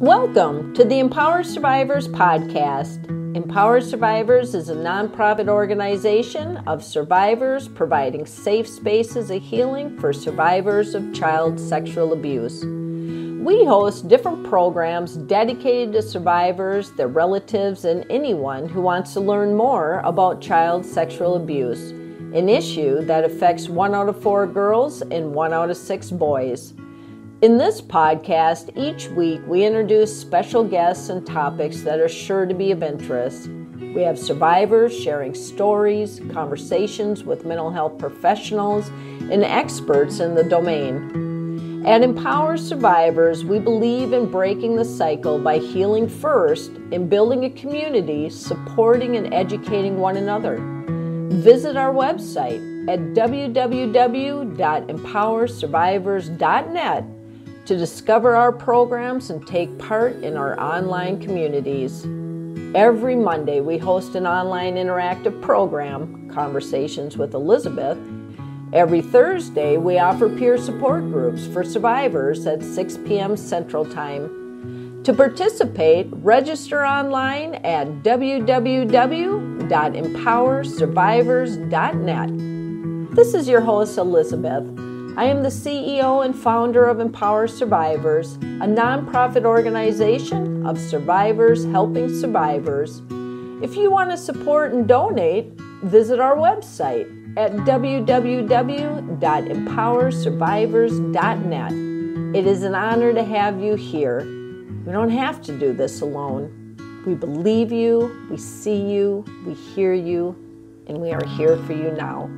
Welcome to the Empower Survivors podcast. Empower Survivors is a nonprofit organization of survivors providing safe spaces of healing for survivors of child sexual abuse. We host different programs dedicated to survivors, their relatives, and anyone who wants to learn more about child sexual abuse, an issue that affects one out of four girls and one out of six boys. In this podcast, each week we introduce special guests and topics that are sure to be of interest. We have survivors sharing stories, conversations with mental health professionals, and experts in the domain. At Empower Survivors, we believe in breaking the cycle by healing first and building a community supporting and educating one another. Visit our website at www.empowersurvivors.net to discover our programs and take part in our online communities. Every Monday, we host an online interactive program, Conversations with Elizabeth Every Thursday, we offer peer support groups for survivors at 6 p.m. Central Time. To participate, register online at www.empowersurvivors.net. This is your host, Elizabeth. I am the CEO and founder of Empower Survivors, a nonprofit organization of survivors helping survivors. If you want to support and donate, visit our website at www.empowersurvivors.net. It is an honor to have you here. We don't have to do this alone. We believe you, we see you, we hear you, and we are here for you now.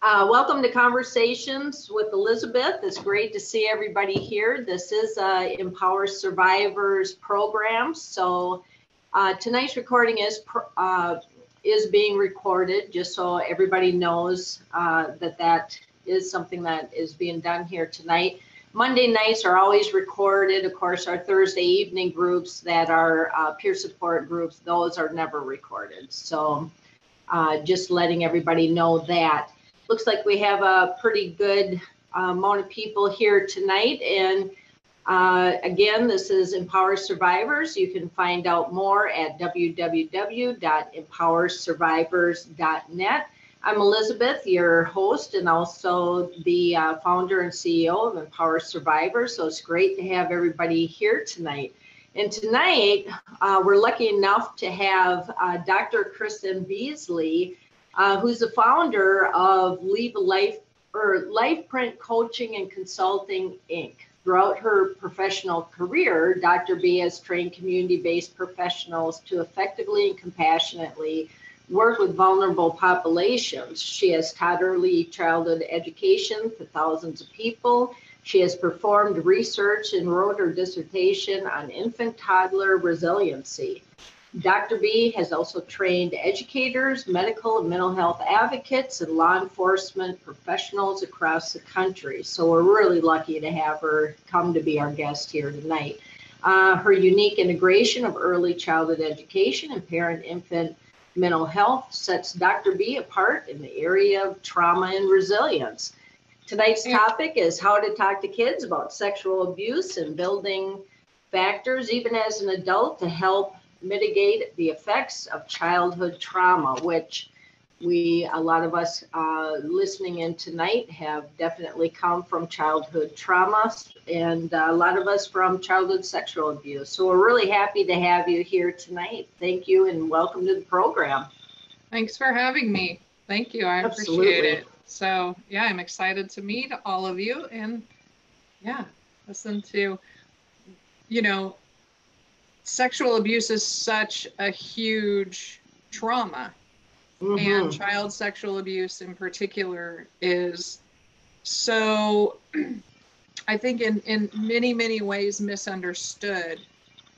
Uh, welcome to Conversations with Elizabeth. It's great to see everybody here. This is a Empower Survivors program. So uh, tonight's recording is uh, is being recorded, just so everybody knows uh, that that is something that is being done here tonight. Monday nights are always recorded. Of course, our Thursday evening groups that are uh, peer support groups, those are never recorded. So uh, just letting everybody know that looks like we have a pretty good uh, amount of people here tonight. And uh, again, this is Empower Survivors. You can find out more at www.empowersurvivors.net. I'm Elizabeth, your host, and also the uh, founder and CEO of Empower Survivors. So it's great to have everybody here tonight. And tonight, uh, we're lucky enough to have uh, Dr. Kristin Beasley uh, who's the founder of Leave a Life or Life Print Coaching and Consulting Inc. Throughout her professional career, Dr. B has trained community based professionals to effectively and compassionately work with vulnerable populations. She has taught early childhood education to thousands of people. She has performed research and wrote her dissertation on infant toddler resiliency. Dr. B has also trained educators, medical and mental health advocates, and law enforcement professionals across the country. So we're really lucky to have her come to be our guest here tonight. Uh, her unique integration of early childhood education and parent infant mental health sets Dr. B apart in the area of trauma and resilience. Tonight's topic is how to talk to kids about sexual abuse and building factors, even as an adult, to help mitigate the effects of childhood trauma, which we, a lot of us uh, listening in tonight, have definitely come from childhood trauma, and a lot of us from childhood sexual abuse. So we're really happy to have you here tonight. Thank you, and welcome to the program. Thanks for having me. Thank you. I Absolutely. appreciate it. So, yeah, I'm excited to meet all of you and, yeah, listen to, you know, sexual abuse is such a huge trauma. Mm-hmm. And child sexual abuse in particular is so, I think, in, in many, many ways misunderstood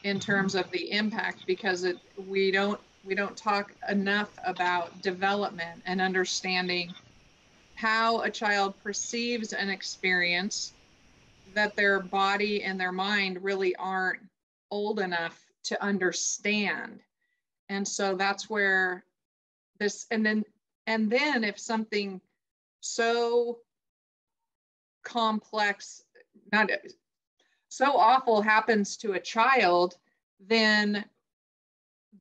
in terms of the impact because it we don't we don't talk enough about development and understanding how a child perceives an experience that their body and their mind really aren't old enough to understand. And so that's where this and then and then if something so complex, not so awful happens to a child, then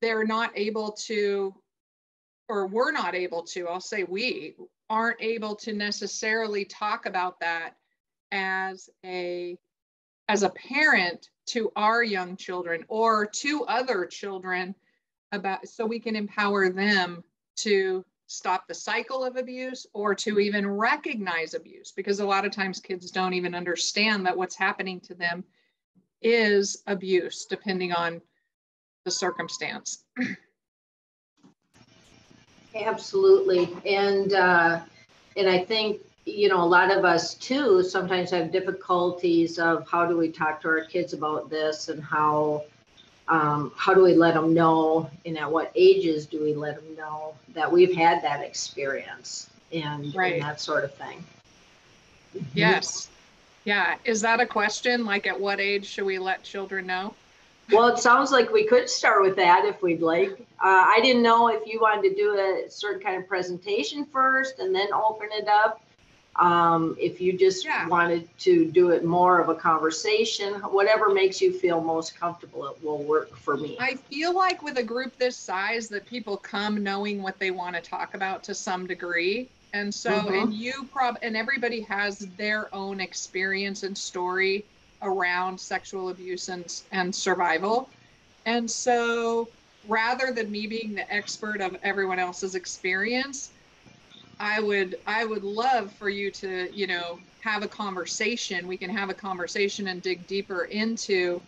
they're not able to, or we're not able to, I'll say we aren't able to necessarily talk about that as a as a parent to our young children or to other children about so we can empower them to stop the cycle of abuse or to even recognize abuse because a lot of times kids don't even understand that what's happening to them is abuse depending on the circumstance. Absolutely. And uh, and i think you know a lot of us too sometimes have difficulties of how do we talk to our kids about this and how um, how do we let them know and at what ages do we let them know that we've had that experience and, right. and that sort of thing. Yes. Yeah. Is that a question? Like at what age should we let children know? Well it sounds like we could start with that if we'd like. Uh, i didn't know if you wanted to do a certain kind of presentation first and then open it up um, if you just yeah. wanted to do it more of a conversation, whatever makes you feel most comfortable, it will work for me. I feel like with a group this size that people come knowing what they want to talk about to some degree. And so, mm-hmm. and you prob, and everybody has their own experience and story around sexual abuse and, and survival. And so, rather than me being the expert of everyone else's experience, I would I would love for you to, you know, have a conversation. We can have a conversation and dig deeper into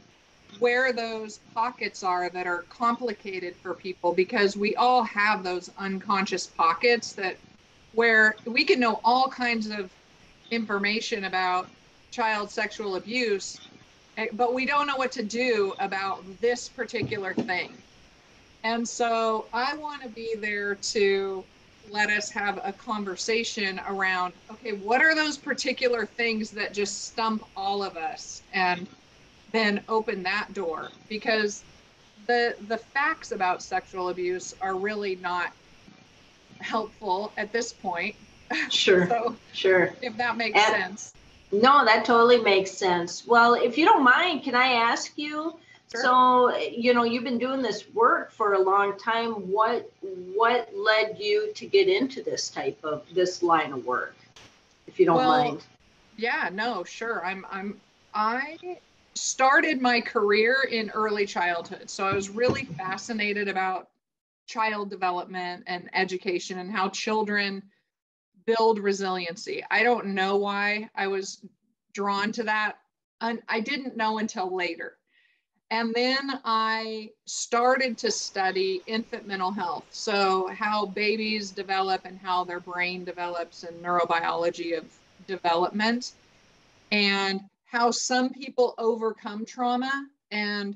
where those pockets are that are complicated for people because we all have those unconscious pockets that where we can know all kinds of information about child sexual abuse eh, but we don't know what to do about this particular thing and so i want to be there to let us have a conversation around okay what are those particular things that just stump all of us? And then open that door. Because the the facts about sexual abuse are really not helpful at this point. Sure so sure. if that makes and, sense. No that totally makes sense. Well if you don't mind can i ask you Sure. So, you know, you've been doing this work for a long time. What what led you to get into this type of this line of work? If you don't well, mind. Yeah, no, sure. I'm I'm I started my career in early childhood. So I was really fascinated about child development and education and how children build resiliency. I don't know why I was drawn to that. And I didn't know until later. And then I started to study infant mental health. So, how babies develop and how their brain develops and neurobiology of development, and how some people overcome trauma and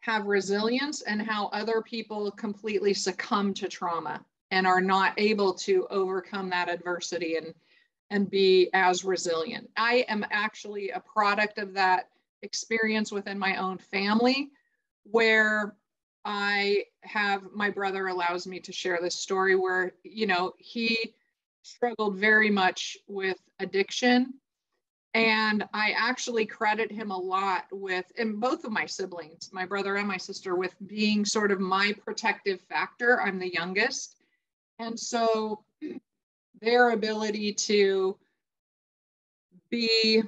have resilience, and how other people completely succumb to trauma and are not able to overcome that adversity and, and be as resilient. I am actually a product of that experience within my own family where I have my brother allows me to share this story where, you know, he struggled very much with addiction. And I actually credit him a lot with, and both of my siblings, my brother and my sister, with being sort of my protective factor. I'm the youngest. And so their ability to be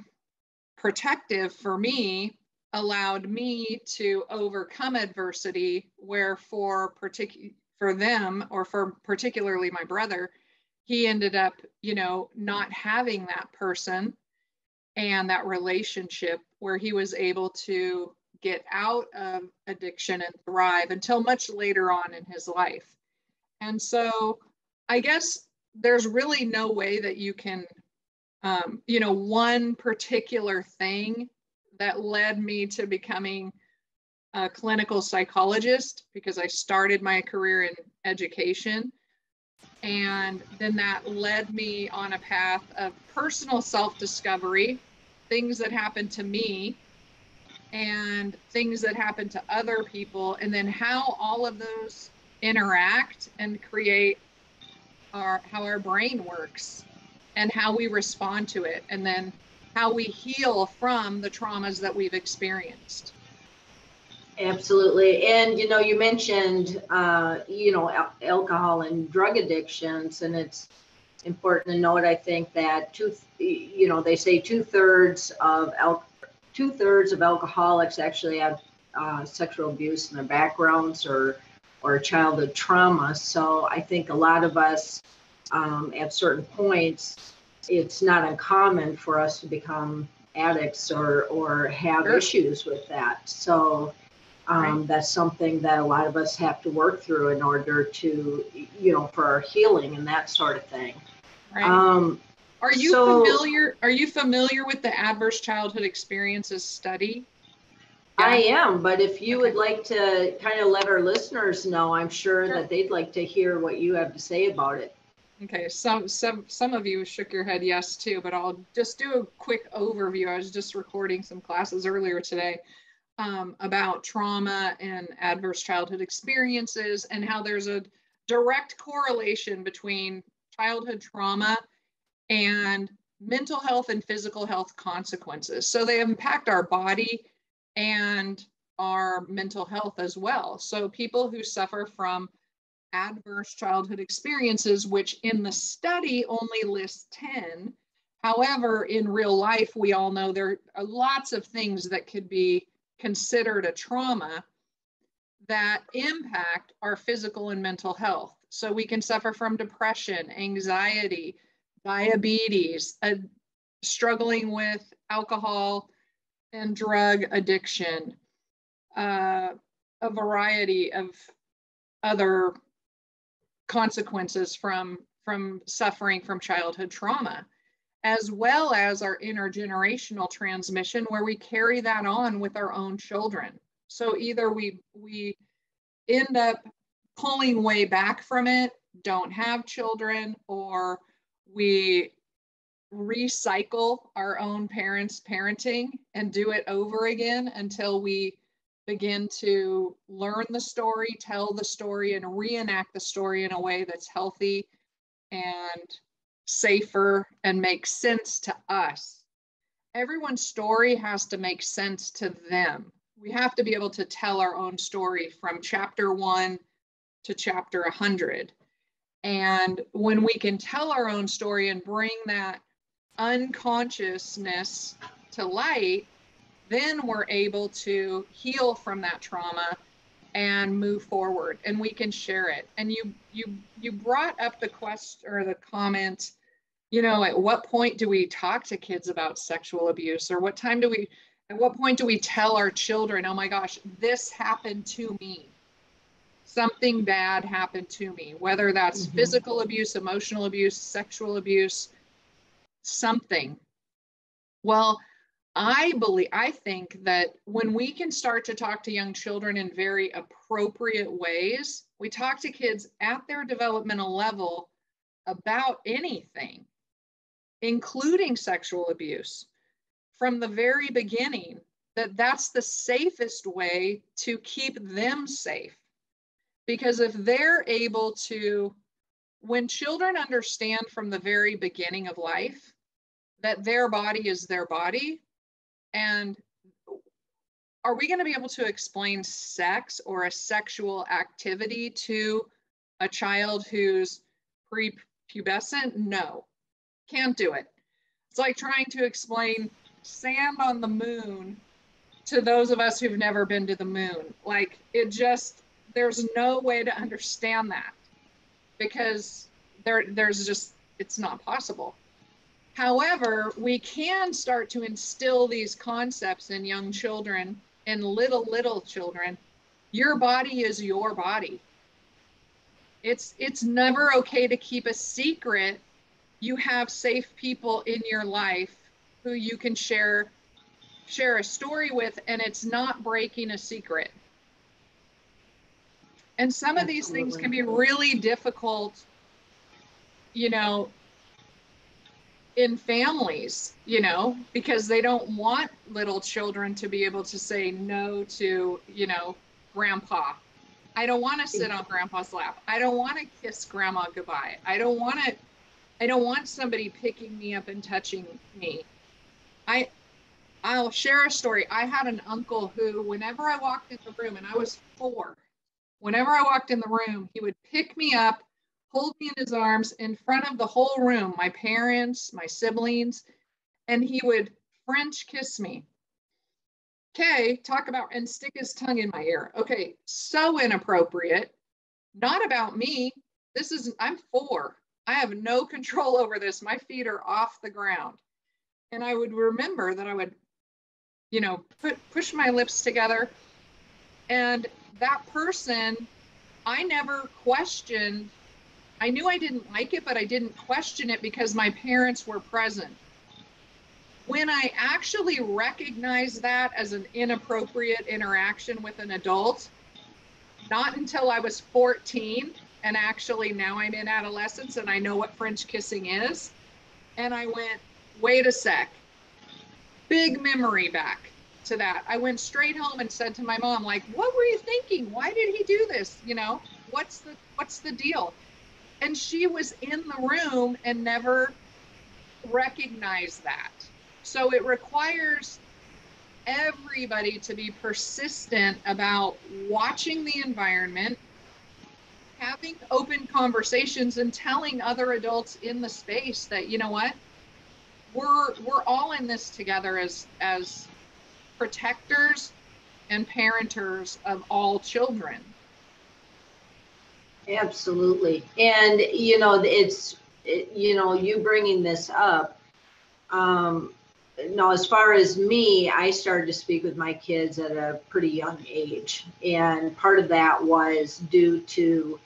protective for me allowed me to overcome adversity where for particular for them or for particularly my brother he ended up you know not having that person and that relationship where he was able to get out of addiction and thrive until much later on in his life. And so i guess there's really no way that you can um, you know, one particular thing that led me to becoming a clinical psychologist because I started my career in education. And then that led me on a path of personal self discovery, things that happened to me and things that happen to other people, and then how all of those interact and create our how our brain works and how we respond to it and then how we heal from the traumas that we've experienced. Absolutely. And, you know, you mentioned, uh, you know, al- alcohol and drug addictions, and it's important to note, I think, that two, you know, they say two thirds of al- two thirds of alcoholics actually have uh, sexual abuse in their backgrounds or or childhood trauma. So I think a lot of us, um, at certain points, it's not uncommon for us to become addicts or or have sure. issues with that. So um, right. that's something that a lot of us have to work through in order to, you know, for our healing and that sort of thing. Right. Um, are you so, familiar? Are you familiar with the adverse childhood experiences study? Yeah. I am, but if you okay. would like to kind of let our listeners know, I'm sure, sure that they'd like to hear what you have to say about it. Okay, some some some of you shook your head yes too, but I'll just do a quick overview. I was just recording some classes earlier today um, about trauma and adverse childhood experiences and how there's a direct correlation between childhood trauma and mental health and physical health consequences. So they impact our body and our mental health as well. So people who suffer from adverse childhood experiences, which in the study only lists 10. However, in real life, we all know there are lots of things that could be considered a trauma that impact our physical and mental health. So we can suffer from depression, anxiety, diabetes, struggling with alcohol and drug addiction, uh, a variety of other consequences from from suffering from childhood trauma as well as our intergenerational transmission where we carry that on with our own children. So either we we end up pulling way back from it don't have children or we recycle our own parents parenting and do it over again until we begin to learn the story, tell the story, and reenact the story in a way that's healthy and safer and makes sense to us. Everyone's story has to make sense to them. We have to be able to tell our own story from chapter one to chapter 100. And when we can tell our own story and bring that unconsciousness to light, then we're able to heal from that trauma and move forward and we can share it. And you you you brought up the question or the comment you know at what point do we talk to kids about sexual abuse or what time do we at what point do we tell our children oh my gosh this happened to me. Something bad happened to me whether that's mm-hmm. physical abuse emotional abuse sexual abuse something. Well I believe, I think that when we can start to talk to young children in very appropriate ways, we talk to kids at their developmental level about anything, including sexual abuse from the very beginning, that that's the safest way to keep them safe. Because if they're able to, when children understand from the very beginning of life that their body is their body, and are we going to be able to explain sex or a sexual activity to a child who's prepubescent? No, can't do it. It's like trying to explain sand on the moon to those of us who've never been to the moon. Like it just, there's no way to understand that because there, there's just, it's not possible. However, we can start to instill these concepts in young children and little, little children. Your body is your body. It's, it's never okay to keep a secret. You have safe people in your life who you can share share a story with and it's not breaking a secret. And some of these things can be really difficult, you know, in families, you know, because they don't want little children to be able to say no to, you know, grandpa. I don't want to sit on grandpa's lap. I don't want to kiss grandma goodbye. I don't want to, I don't want somebody picking me up and touching me. I I'll share a story. I had an uncle who, whenever I walked in the room, and I was four, whenever I walked in the room, he would pick me up, hold me in his arms in front of the whole room, my parents, my siblings, and he would French kiss me. Okay, talk about and stick his tongue in my ear. Okay, so inappropriate. Not about me. This is, I'm four. I have no control over this. My feet are off the ground. And I would remember that I would you know, put push my lips together. And that person, I never questioned. I knew I didn't like it, but I didn't question it because my parents were present. When I actually recognized that as an inappropriate interaction with an adult, not until I was 14, and actually now I'm in adolescence and I know what French kissing is. And I went, wait a sec, big memory back to that. I went straight home and said to my mom, like, what were you thinking? Why did he do this? You know, what's the what's the deal? And she was in the room and never recognized that. So it requires everybody to be persistent about watching the environment, having open conversations and telling other adults in the space that, you know what, we're we're all in this together as as protectors and parenters of all children absolutely. And you know it's it, you know you bringing this up um now as far as me i started to speak with my kids at a pretty young age. And part of that was due to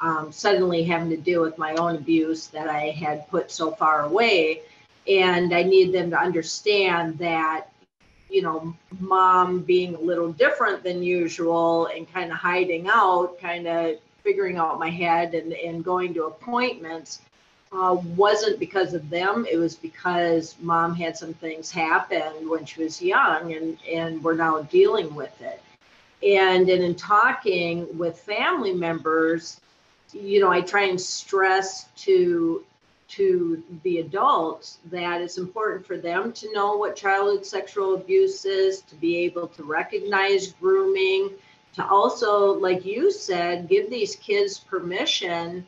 um, suddenly having to deal with my own abuse that i had put so far away. And I need them to understand that, you know, mom being a little different than usual and kind of hiding out, kind of figuring out my head and, and going to appointments uh, wasn't because of them. It was because mom had some things happen when she was young and, and we're now dealing with it. And, and in talking with family members, you know, I try and stress to to the adults that it's important for them to know what childhood sexual abuse is, to be able to recognize grooming, to also, like you said, give these kids permission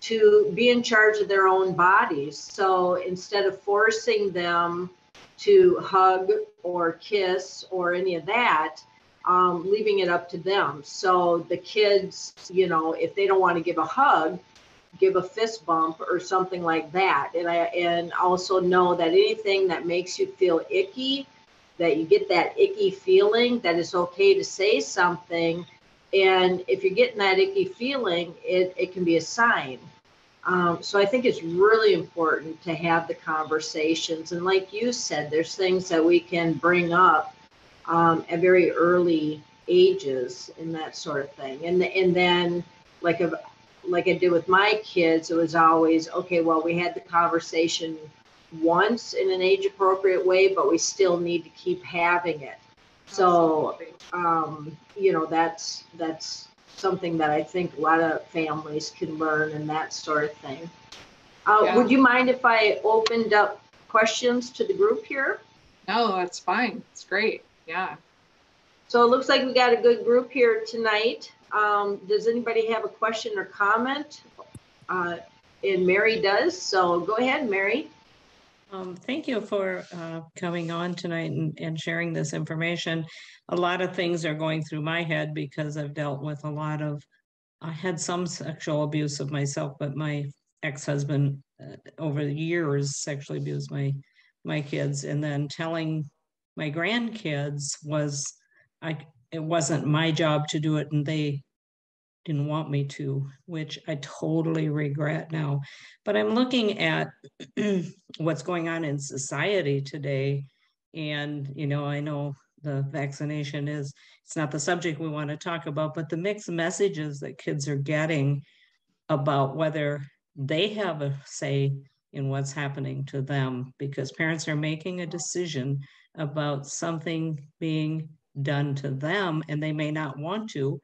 to be in charge of their own bodies. So instead of forcing them to hug or kiss or any of that, um, leaving it up to them. So the kids, you know, if they don't want to give a hug, give a fist bump or something like that. And I and also know that anything that makes you feel icky, that you get that icky feeling, that it's okay to say something. And if you're getting that icky feeling, it, it can be a sign. Um, so I think it's really important to have the conversations. And like you said, there's things that we can bring up um, at very early ages and that sort of thing. And and then like a, like I did with my kids, it was always okay. Well, we had the conversation once in an age appropriate way, but we still need to keep having it. So, um, you know, that's that's something that I think a lot of families can learn and that sort of thing. Uh, yeah. Would you mind if I opened up questions to the group here? No, that's fine. It's great. Yeah. So it looks like we got a good group here tonight. Um, does anybody have a question or comment? Uh, and Mary does, so go ahead, Mary. Um, thank you for uh, coming on tonight and, and, sharing this information. A lot of things are going through my head because I've dealt with a lot of, I had some sexual abuse of myself, but my ex-husband uh, over the years sexually abused my my kids and then telling my grandkids was I it wasn't my job to do it and they didn't want me to, which I totally regret now. But I'm looking at what's going on in society today. And, you know, I know the vaccination is, it's not the subject we want to talk about, but the mixed messages that kids are getting about whether they have a say in what's happening to them because parents are making a decision about something being done to them and they may not want to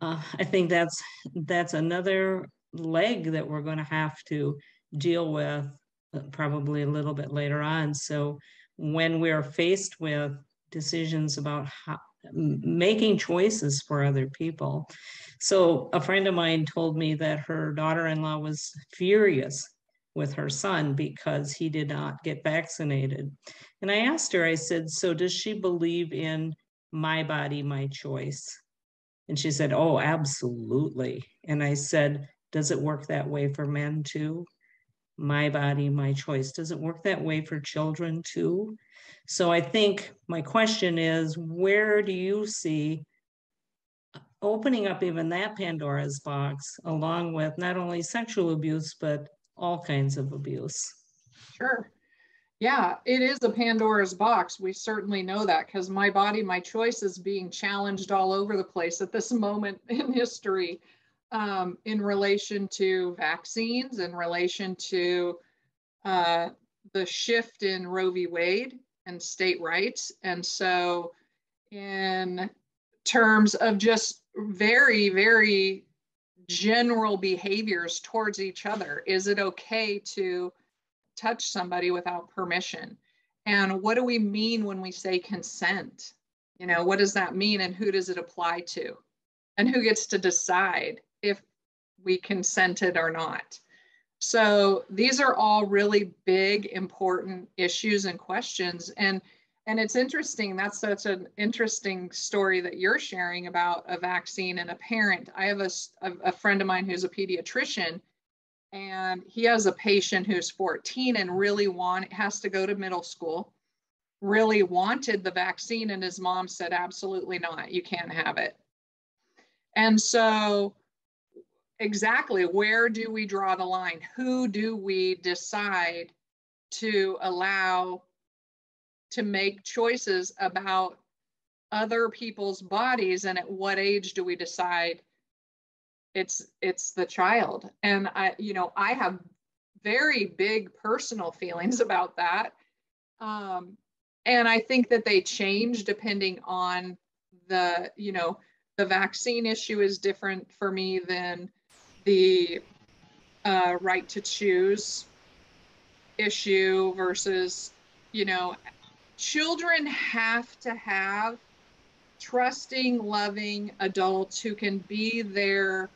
uh, i think that's that's another leg that we're going to have to deal with uh, probably a little bit later on. So when we're faced with decisions about how, making choices for other people. So a friend of mine told me that her daughter-in-law was furious with her son because he did not get vaccinated. And I asked her, I said, so does she believe in my body, my choice? And she said, oh, absolutely. And I said, does it work that way for men too? My body, my choice. Does it work that way for children too? So I think my question is, where do you see opening up even that Pandora's box, along with not only sexual abuse, but all kinds of abuse. Sure. Yeah, it is a Pandora's box. We certainly know that because my body, my choice is being challenged all over the place at this moment in history um, in relation to vaccines, in relation to uh, the shift in Roe v. Wade and state rights. And so, in terms of just very, very general behaviors towards each other. Is it okay to touch somebody without permission? And what do we mean when we say consent? You know, what does that mean and who does it apply to? And who gets to decide if we consented or not? So these are all really big, important issues and questions. And and it's interesting. That's such an interesting story that you're sharing about a vaccine and a parent. I have a, a friend of mine who's a pediatrician, and he has a patient who's 14 and really want has to go to middle school. Really wanted the vaccine, and his mom said, "Absolutely not. You can't have it." And so, exactly, where do we draw the line? Who do we decide to allow to make choices about other people's bodies and at what age do we decide it's it's the child. And i you know i have very big personal feelings about that. Um, and i think that they change depending on the you know the vaccine issue is different for me than the uh, right to choose issue versus you know children have to have trusting, loving adults who can be their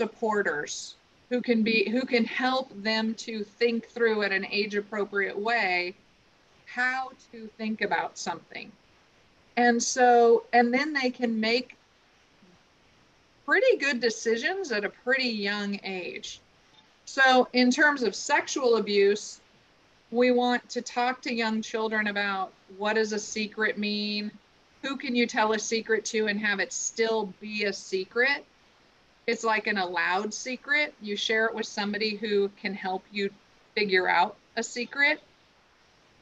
supporters, who can be who can help them to think through at an age appropriate way how to think about something. And so and then they can make pretty good decisions at a pretty young age. So in terms of sexual abuse, we want to talk to young children about what does a secret mean who can you tell a secret to and have it still be a secret it's like an allowed secret. You share it with somebody who can help you figure out a secret.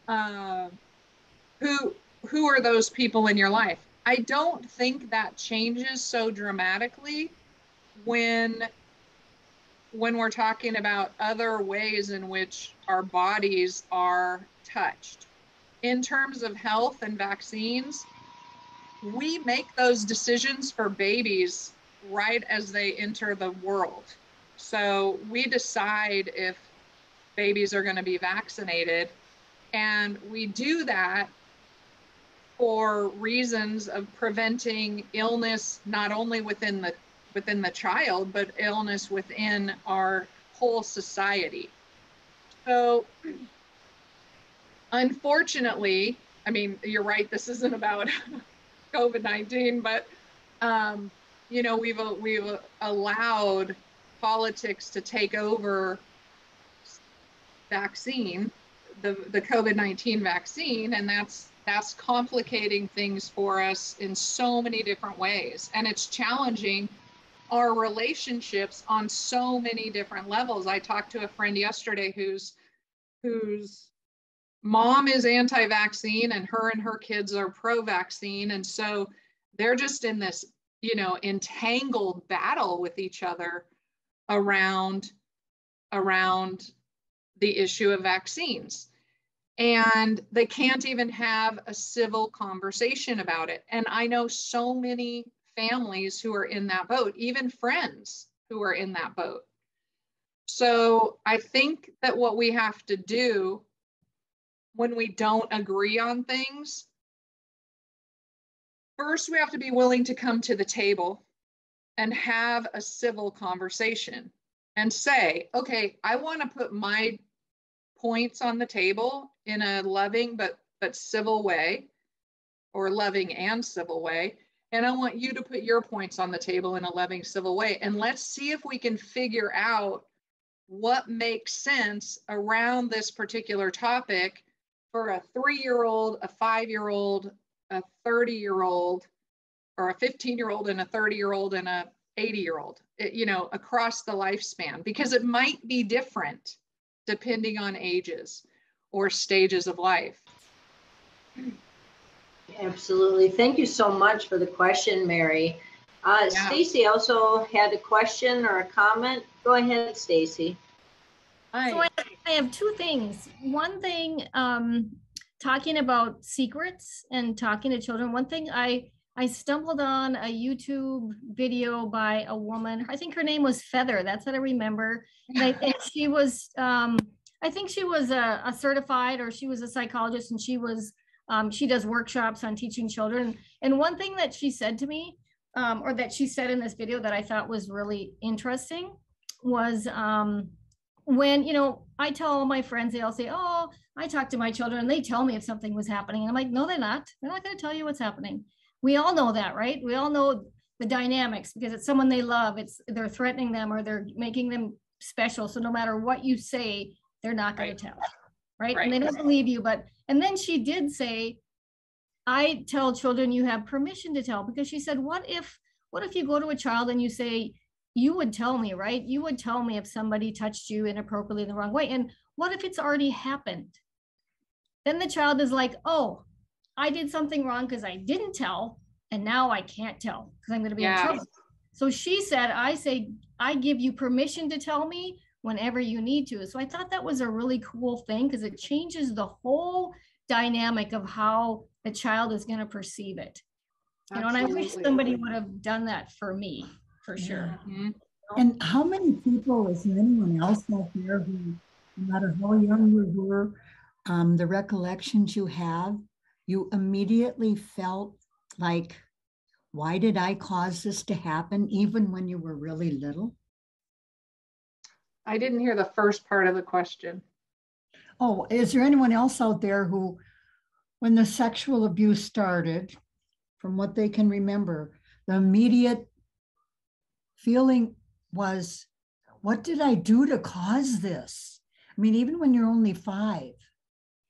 Uh, who who are those people in your life? I don't think that changes so dramatically when when we're talking about other ways in which our bodies are touched. In terms of health and vaccines, we make those decisions for babies right as they enter the world. So we decide if babies are going to be vaccinated, and we do that for reasons of preventing illness not only within the within the child, but illness within our whole society. So, unfortunately, I mean, you're right, this isn't about COVID 19, but, um, you know, we've, uh, we've uh, allowed politics to take over vaccine, the, the COVID 19 vaccine, and that's that's complicating things for us in so many different ways. And it's challenging our relationships on so many different levels. I talked to a friend yesterday who's whose mom is anti-vaccine and her and her kids are pro-vaccine and so they're just in this, you know, entangled battle with each other around around the issue of vaccines. And they can't even have a civil conversation about it. And I know so many families who are in that boat, even friends who are in that boat. So I think that what we have to do when we don't agree on things, first we have to be willing to come to the table and have a civil conversation and say, okay, I want to put my points on the table in a loving but but civil way or loving and civil way. And i want you to put your points on the table in a loving civil way. And let's see if we can figure out what makes sense around this particular topic for a 3-year-old a 5-year-old a 30-year-old or a 15-year-old and a 30-year-old and a 80-year-old you know across the lifespan because it might be different depending on ages or stages of life. Absolutely. Thank you so much for the question, Mary. Uh, yeah. Stacy also had a question or a comment. Go ahead, Stacy. Hi. So I, I, have two things. One thing, um, talking about secrets and talking to children. One thing I I stumbled on a YouTube video by a woman. I think her name was Feather. That's what I remember. And I think she was, um, I think she was a, a, certified or she was a psychologist and she was, um, she does workshops on teaching children. And one thing that she said to me, um, or that she said in this video that I thought was really interesting was um, when, you know, I tell all my friends, they all say, oh, I talk to my children they tell me if something was happening. And I'm like, no, they're not. They're not going to tell you what's happening we all know that, right? We all know the dynamics because it's someone they love. It's they're threatening them or they're making them special. So no matter what you say, they're not going right. to tell. Right? right? And they don't believe you. But and then she did say, I tell children you have permission to tell because she said, what if what if you go to a child and you say, you would tell me, right? You would tell me if somebody touched you inappropriately in the wrong way. And what if it's already happened? Then the child is like, oh, I did something wrong because I didn't tell, and now I can't tell because I'm going to be yeah. in trouble. So she said, I say, I give you permission to tell me whenever you need to. So I thought that was a really cool thing because it changes the whole dynamic of how the child is going to perceive it. You know, and I wish somebody would have done that for me, for sure. Mm-hmm. And how many people is there anyone else out there who, no matter how young you were, um, the recollections you have, you immediately felt like, why did I cause this to happen, even when you were really little? I didn't hear the first part of the question. Oh, is there anyone else out there who, when the sexual abuse started, from what they can remember, the immediate feeling was, what did I do to cause this? I mean, even when you're only five.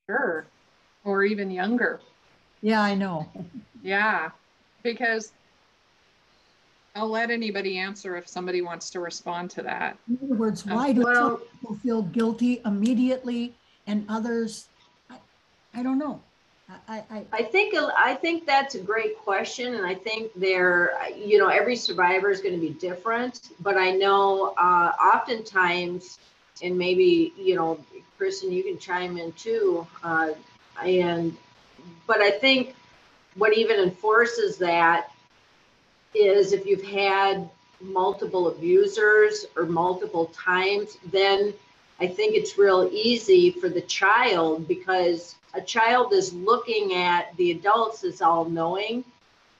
Sure or even younger. Yeah, I know. Yeah, because I'll let anybody answer if somebody wants to respond to that. In other words, um, why do well, some people feel guilty immediately and others? I, I don't know. I, I, I think I think that's a great question, and I think there, you know, every survivor is going to be different. But I know uh, oftentimes, and maybe you know, Kristin, you can chime in too. Uh, and but I think what even enforces that is if you've had multiple abusers or multiple times, then I think it's real easy for the child because a child is looking at the adults as all knowing.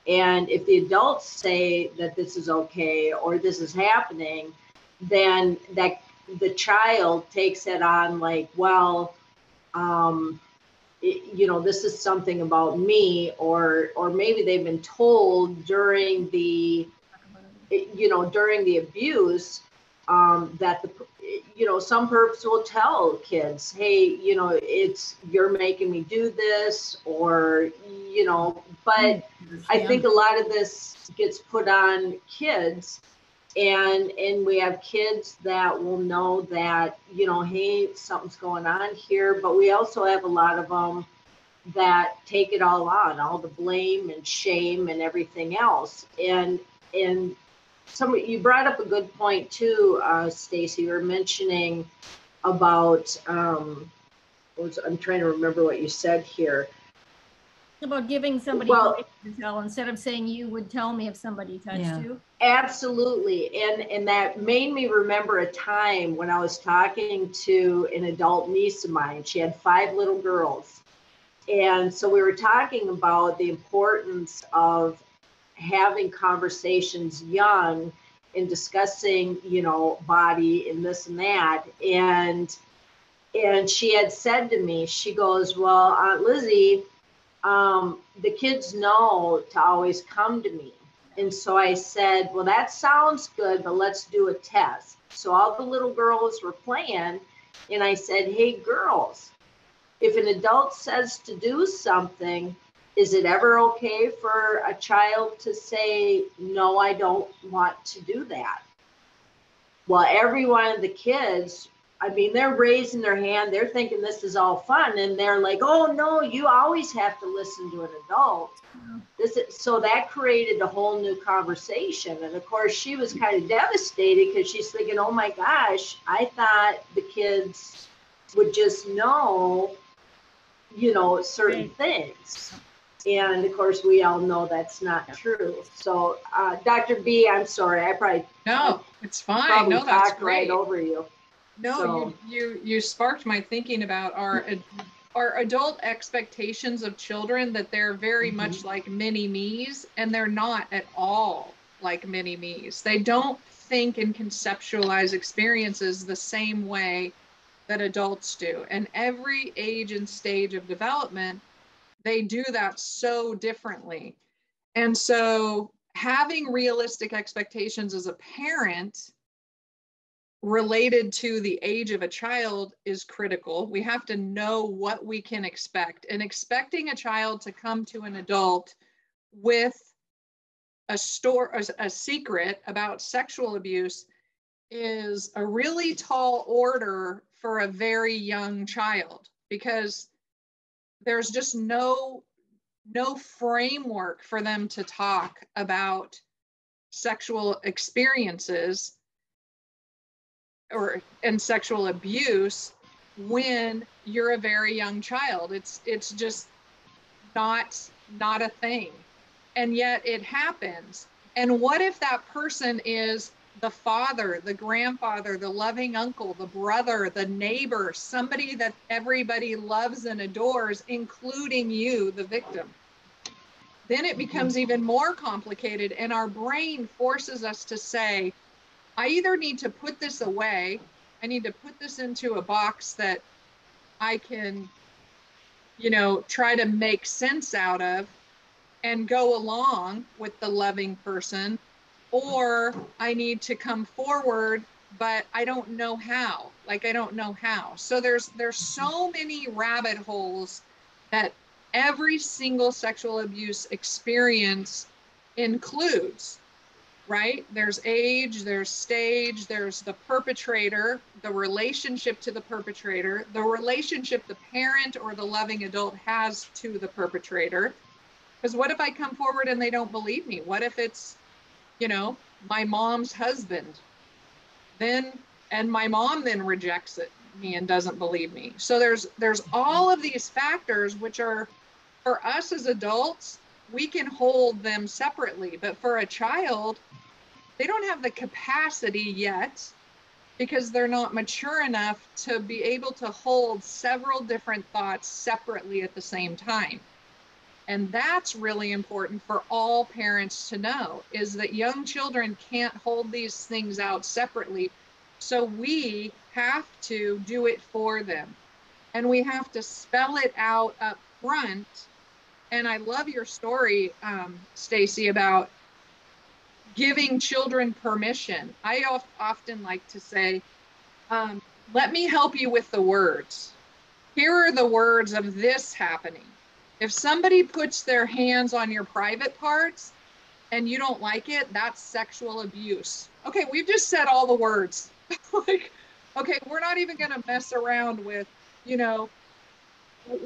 And if the adults say that this is okay or this is happening, then that the child takes it on like, well, um, you know this is something about me or or maybe they've been told during the you know during the abuse um, that the you know some perps will tell kids hey you know it's you're making me do this or you know but i think a lot of this gets put on kids and and we have kids that will know that you know hey something's going on here but we also have a lot of them that take it all on all the blame and shame and everything else and and some you brought up a good point too uh, stacy you were mentioning about um was, i'm trying to remember what you said here about giving somebody well, to tell instead of saying you would tell me if somebody touched yeah. you. Absolutely. And and that made me remember a time when I was talking to an adult niece of mine. She had five little girls. And so we were talking about the importance of having conversations young and discussing, you know, body and this and that. And and she had said to me, she goes, Well, Aunt Lizzie, um, the kids know to always come to me. And so I said, Well, that sounds good, but let's do a test. So all the little girls were playing, and I said, Hey, girls, if an adult says to do something, is it ever okay for a child to say, No, I don't want to do that? Well, every one of the kids I mean, they're raising their hand, they're thinking this is all fun, and they're like, "Oh no, you always have to listen to an adult." This is, so that created a whole new conversation, and of course, she was kind of devastated because she's thinking, "Oh my gosh, I thought the kids would just know, you know, certain things." And of course, we all know that's not true. So, uh, Dr. B, I'm sorry, I probably no, it's fine. No, that's great. right over you. No, so. you, you you sparked my thinking about our our adult expectations of children that they're very mm-hmm. much like mini me's, and they're not at all like mini me's. They don't think and conceptualize experiences the same way that adults do. And every age and stage of development, they do that so differently. And so having realistic expectations as a parent related to the age of a child is critical. We have to know what we can expect. And expecting a child to come to an adult with a store a, a secret about sexual abuse is a really tall order for a very young child because there's just no no framework for them to talk about sexual experiences or and sexual abuse when you're a very young child. It's it's just not not a thing. And yet it happens. And what if that person is the father the grandfather the loving uncle the brother the neighbor somebody that everybody loves and adores including you the victim. Then it becomes mhm. even more complicated and our brain forces us to say I either need to put this away, I need to put this into a box that I can, you know, try to make sense out of and go along with the loving person, or I need to come forward but I don't know how. Like I don't know how. So there's there's so many rabbit holes that every single sexual abuse experience includes right? There's age, there's stage, there's the perpetrator, the relationship to the perpetrator, the relationship the parent or the loving adult has to the perpetrator. Because what if I come forward and they don't believe me? What if it's, you know, my mom's husband? Then, and my mom then rejects it, me and doesn't believe me. So there's there's all of these factors which are for us as adults, we can hold them separately, but for a child, they don't have the capacity yet because they're not mature enough to be able to hold several different thoughts separately at the same time. And that's really important for all parents to know is that young children can't hold these things out separately. So we have to do it for them. And we have to spell it out up front. And I love your story, um, Stacy, about giving children permission. I often like to say, um, let me help you with the words. Here are the words of this happening. If somebody puts their hands on your private parts and you don't like it, that's sexual abuse. Okay, we've just said all the words. like, okay, we're not even going to mess around with, you know,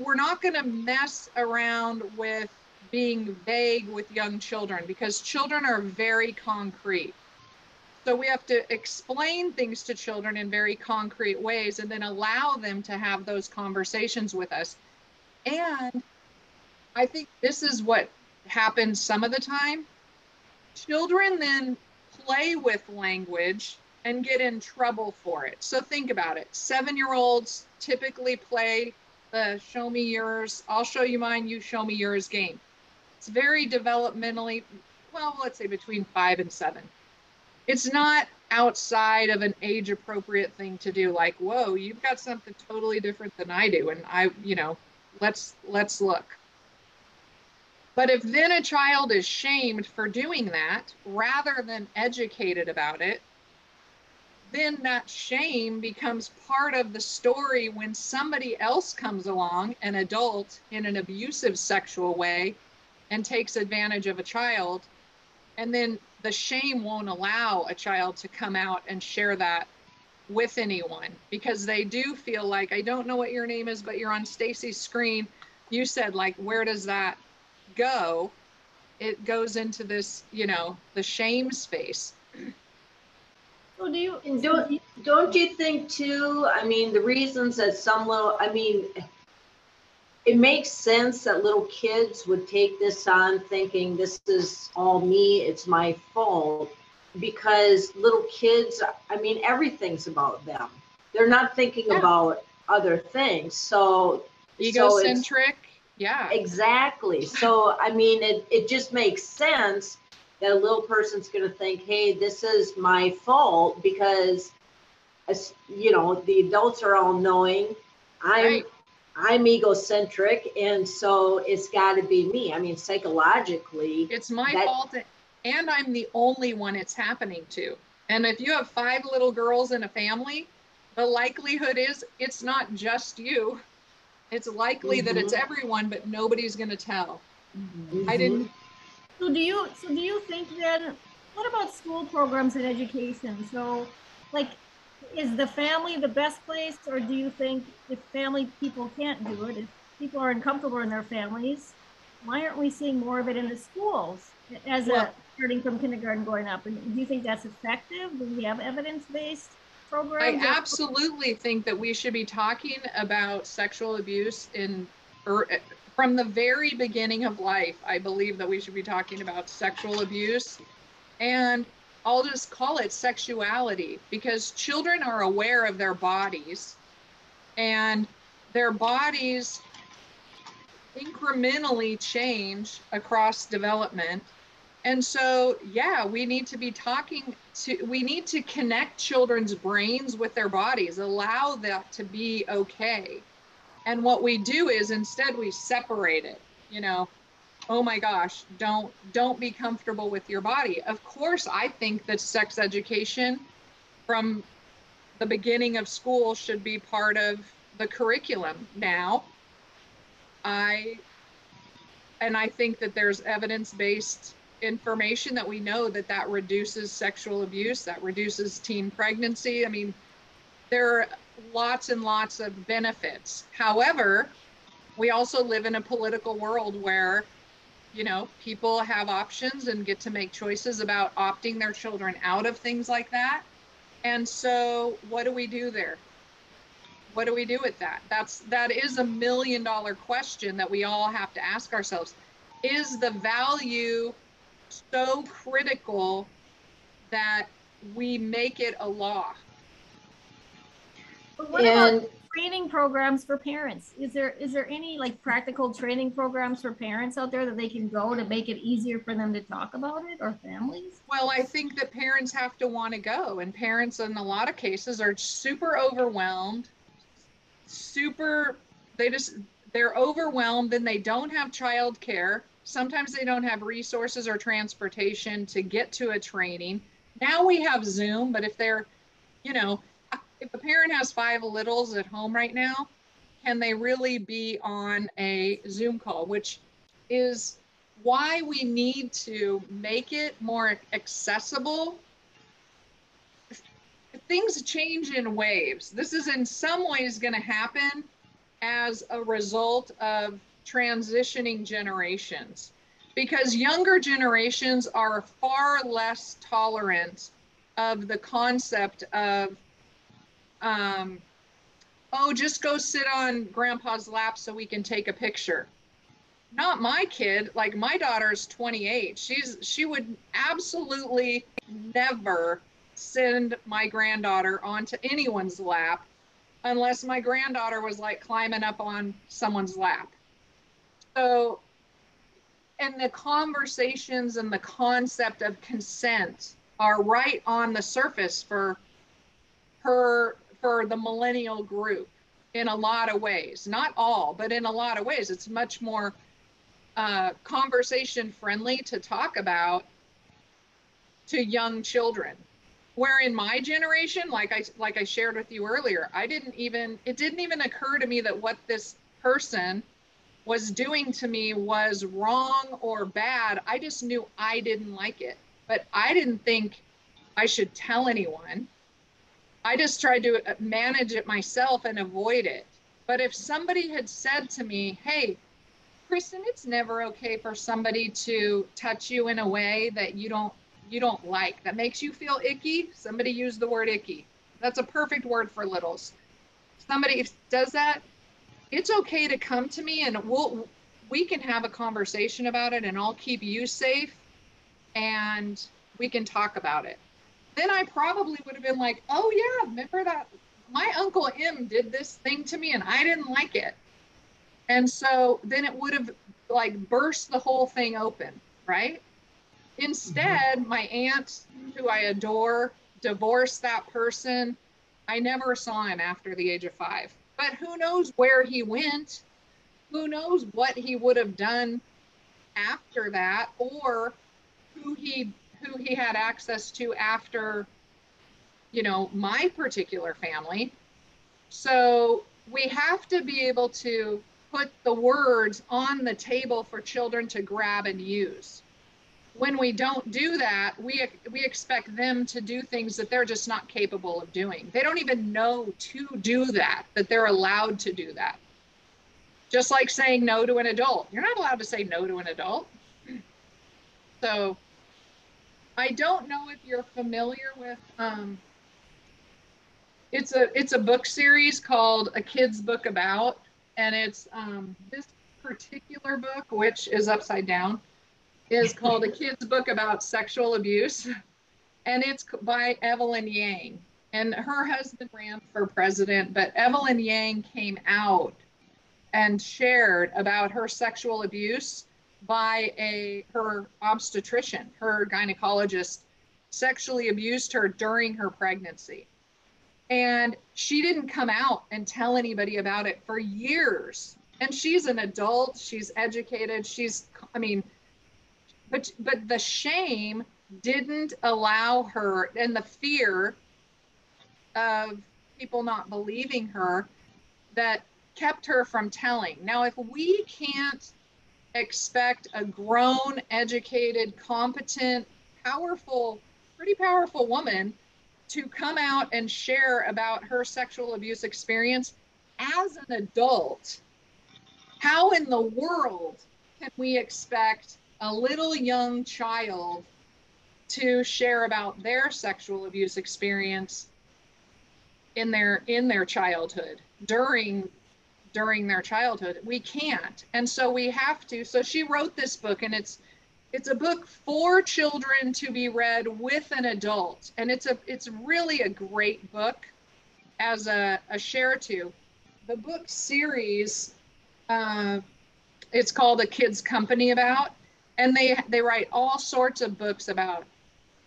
we're not going to mess around with being vague with young children because children are very concrete. So we have to explain things to children in very concrete ways and then allow them to have those conversations with us. And I think this is what happens some of the time. Children then play with language and get in trouble for it. So think about it. Seven year olds typically play the show me yours, I'll show you mine, you show me yours game. It's very developmentally, well, let's say between five and seven. It's not outside of an age appropriate thing to do like whoa you've got something totally different than i do and i you know let's let's look but if then a child is shamed for doing that rather than educated about it then that shame becomes part of the story when somebody else comes along an adult in an abusive sexual way and takes advantage of a child and then the shame won't allow a child to come out and share that with anyone because they do feel like I don't know what your name is, but you're on Stacy's screen. You said like, where does that go? It goes into this, you know, the shame space. So do you don't don't you think too? I mean, the reasons that some little, I mean, it makes sense that little kids would take this on thinking this is all me, it's my fault. Because little kids, I mean, everything's about them. They're not thinking yeah. about other things. So egocentric. So yeah. Exactly. So I mean it it just makes sense that a little person's gonna think, hey, this is my fault because you know, the adults are all knowing. I'm right. I'm egocentric, and so it's got to be me. I mean, psychologically, it's my that, fault, and I'm the only one it's happening to. And if you have five little girls in a family, the likelihood is it's not just you. It's likely mm-hmm. that it's mm-hmm. everyone, but nobody's going to tell. Mm-hmm. I didn't. So do you? So do you think then? What about school programs and education? So, like is the family the best place, or do you think if family people can't do it, if people are uncomfortable in their families, why aren't we seeing more of it in the schools as well, a starting from kindergarten going up? And do you think that's effective? Do we have evidence-based programs? I absolutely think that we should be talking about sexual abuse in er, from the very beginning of life. I believe that we should be talking about sexual abuse and I'll just call it sexuality because children are aware of their bodies and their bodies incrementally change across development. And so, yeah, we need to be talking to, we need to connect children's brains with their bodies, allow that to be okay. And what we do is instead we separate it, you know, oh my gosh don't don't be comfortable with your body. Of course i think that sex education from the beginning of school should be part of the curriculum. Now i and i think that there's evidence based information that we know that that reduces sexual abuse that reduces teen pregnancy i mean there are lots and lots of benefits however we also live in a political world where you know, people have options and get to make choices about opting their children out of things like that. And so what do we do there? What do we do with that? That's that is a million dollar question that we all have to ask ourselves. Is the value so critical that we make it a law? But what and, about training programs for parents? Is there is there any like practical training programs for parents out there that they can go to make it easier for them to talk about it or families? Well, I think that parents have to want to go, and parents in a lot of cases are super overwhelmed, super they just they're overwhelmed and they don't have child care. Sometimes they don't have resources or transportation to get to a training. Now we have Zoom, but if they're, you know, if a parent has five littles at home right now, can they really be on a Zoom call, which is why we need to make it more accessible. Things change in waves. This is in some ways going to happen as a result of transitioning generations. Because younger generations are far less tolerant of the concept of um, oh, just go sit on grandpa's lap so we can take a picture. not my kid. Like my daughter's 28 she's she would absolutely never send my granddaughter onto anyone's lap unless my granddaughter was like climbing up on someone's lap so and the conversations and the concept of consent are right on the surface for her for the millennial group in a lot of ways. Not all but in a lot of ways. It's much more uh, conversation friendly to talk about to young children. Where in my generation like i like i shared with you earlier i didn't even it didn't even occur to me that what this person was doing to me was wrong or bad i just knew i didn't like it but i didn't think i should tell anyone i just tried to manage it myself and avoid it but if somebody had said to me hey Kristin, it's never okay for somebody to touch you in a way that you don't you don't like that makes you feel icky. Somebody used the word icky. That's a perfect word for littles. Somebody does that, it's okay to come to me and we'll we can have a conversation about it and I'll keep you safe and we can talk about it. Then I probably would have been like, "Oh yeah, remember that my uncle M did this thing to me and I didn't like it." And so then it would have like burst the whole thing open, right? Instead, mm-hmm. my aunt, who I adore, divorced that person. I never saw him after the age of five, but who knows where he went? Who knows what he would have done after that, or who he who he had access to after, you know, my particular family. So we have to be able to put the words on the table for children to grab and use. When we don't do that, we, we expect them to do things that they're just not capable of doing. They don't even know to do that, that they're allowed to do that. Just like saying no to an adult. You're not allowed to say no to an adult. So I don't know if you're familiar with um, it's a it's a book series called A Kid's Book About and it's um, this particular book, which is upside down, is called A Kid's Book About Sexual Abuse, and it's by Evelyn Yang. And her husband ran for president, but Evelyn Yang came out and shared about her sexual abuse by a her obstetrician, her gynecologist sexually abused her during her pregnancy. And she didn't come out and tell anybody about it for years. And she's an adult, she's educated, she's, I mean, but but the shame didn't allow her and the fear of people not believing her that kept her from telling. Now, if we can't expect a grown, educated, competent, powerful, pretty powerful woman to come out and share about her sexual abuse experience as an adult, how in the world can we expect a little young child to share about their sexual abuse experience in their in their childhood during during their childhood. We can't. And so we have to so she wrote this book and it's it's a book for children to be read with an adult. And it's a it's really a great book as a, a share to. The book series uh, it's called a kids company about and they they write all sorts of books about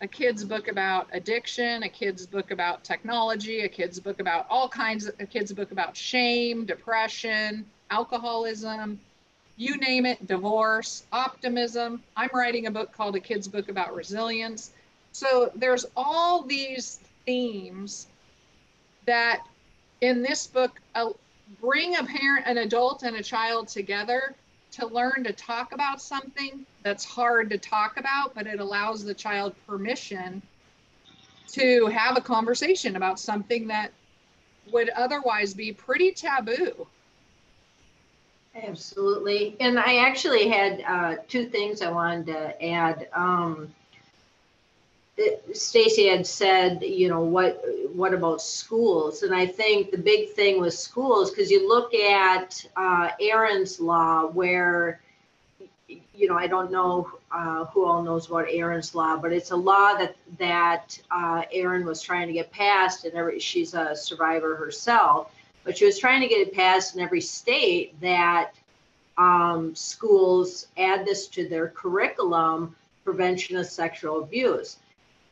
a kid's book about addiction a kid's book about technology a kid's book about all kinds of a kid's book about shame depression alcoholism you name it, divorce, optimism. I'm writing a book called A Kid's Book About Resilience. So there's all these themes that in this book uh, bring a parent, an adult, and a child together to learn to talk about something that's hard to talk about, but it allows the child permission to have a conversation about something that would otherwise be pretty taboo. Absolutely. And I actually had uh, two things I wanted to add. Um, Stacy had said, you know, what what about schools? And I think the big thing with schools, because you look at uh, Erin's law, where you know, I don't know uh, who all knows about Erin's law, but it's a law that that uh, Erin was trying to get passed, and every, she's a survivor herself, but she was trying to get it passed in every state that um, schools add this to their curriculum, prevention of sexual abuse,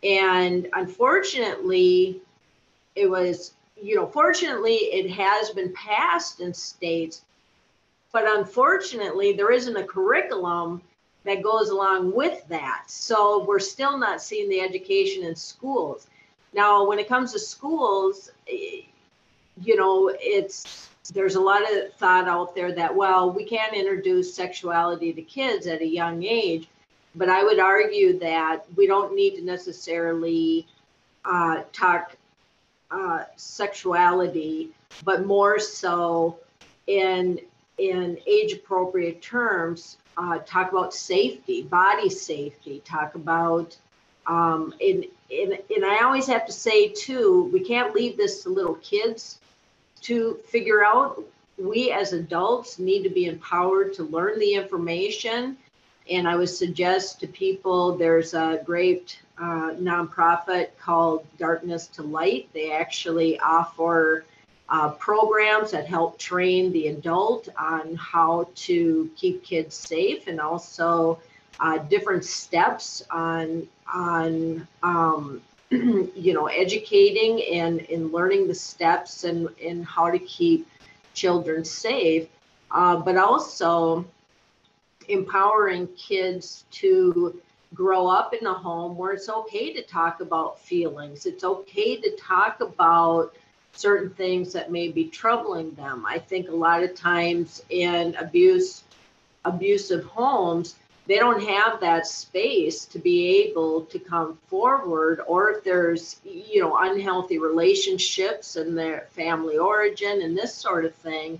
and unfortunately, it was you know, fortunately, it has been passed in states, but unfortunately, there isn't a curriculum that goes along with that. So we're still not seeing the education in schools. Now, when it comes to schools, eh, you know, it's there's a lot of thought out there that well, we can't introduce sexuality to kids at a young age, but I would argue that we don't need to necessarily uh, talk uh, sexuality, but more so in in age appropriate terms. Uh, talk about safety, body safety. Talk about um, and, and and I always have to say too, we can't leave this to little kids to figure out. We as adults need to be empowered to learn the information. And I would suggest to people there's a great uh, nonprofit called Darkness to Light. They actually offer uh, programs that help train the adult on how to keep kids safe and also uh, different steps on on um, you know educating and in learning the steps and and how to keep children safe uh, but also empowering kids to grow up in a home where it's okay to talk about feelings. It's okay to talk about certain things that may be troubling them. I think a lot of times in abuse abusive homes, they don't have that space to be able to come forward or if there's you know unhealthy relationships and their family origin and this sort of thing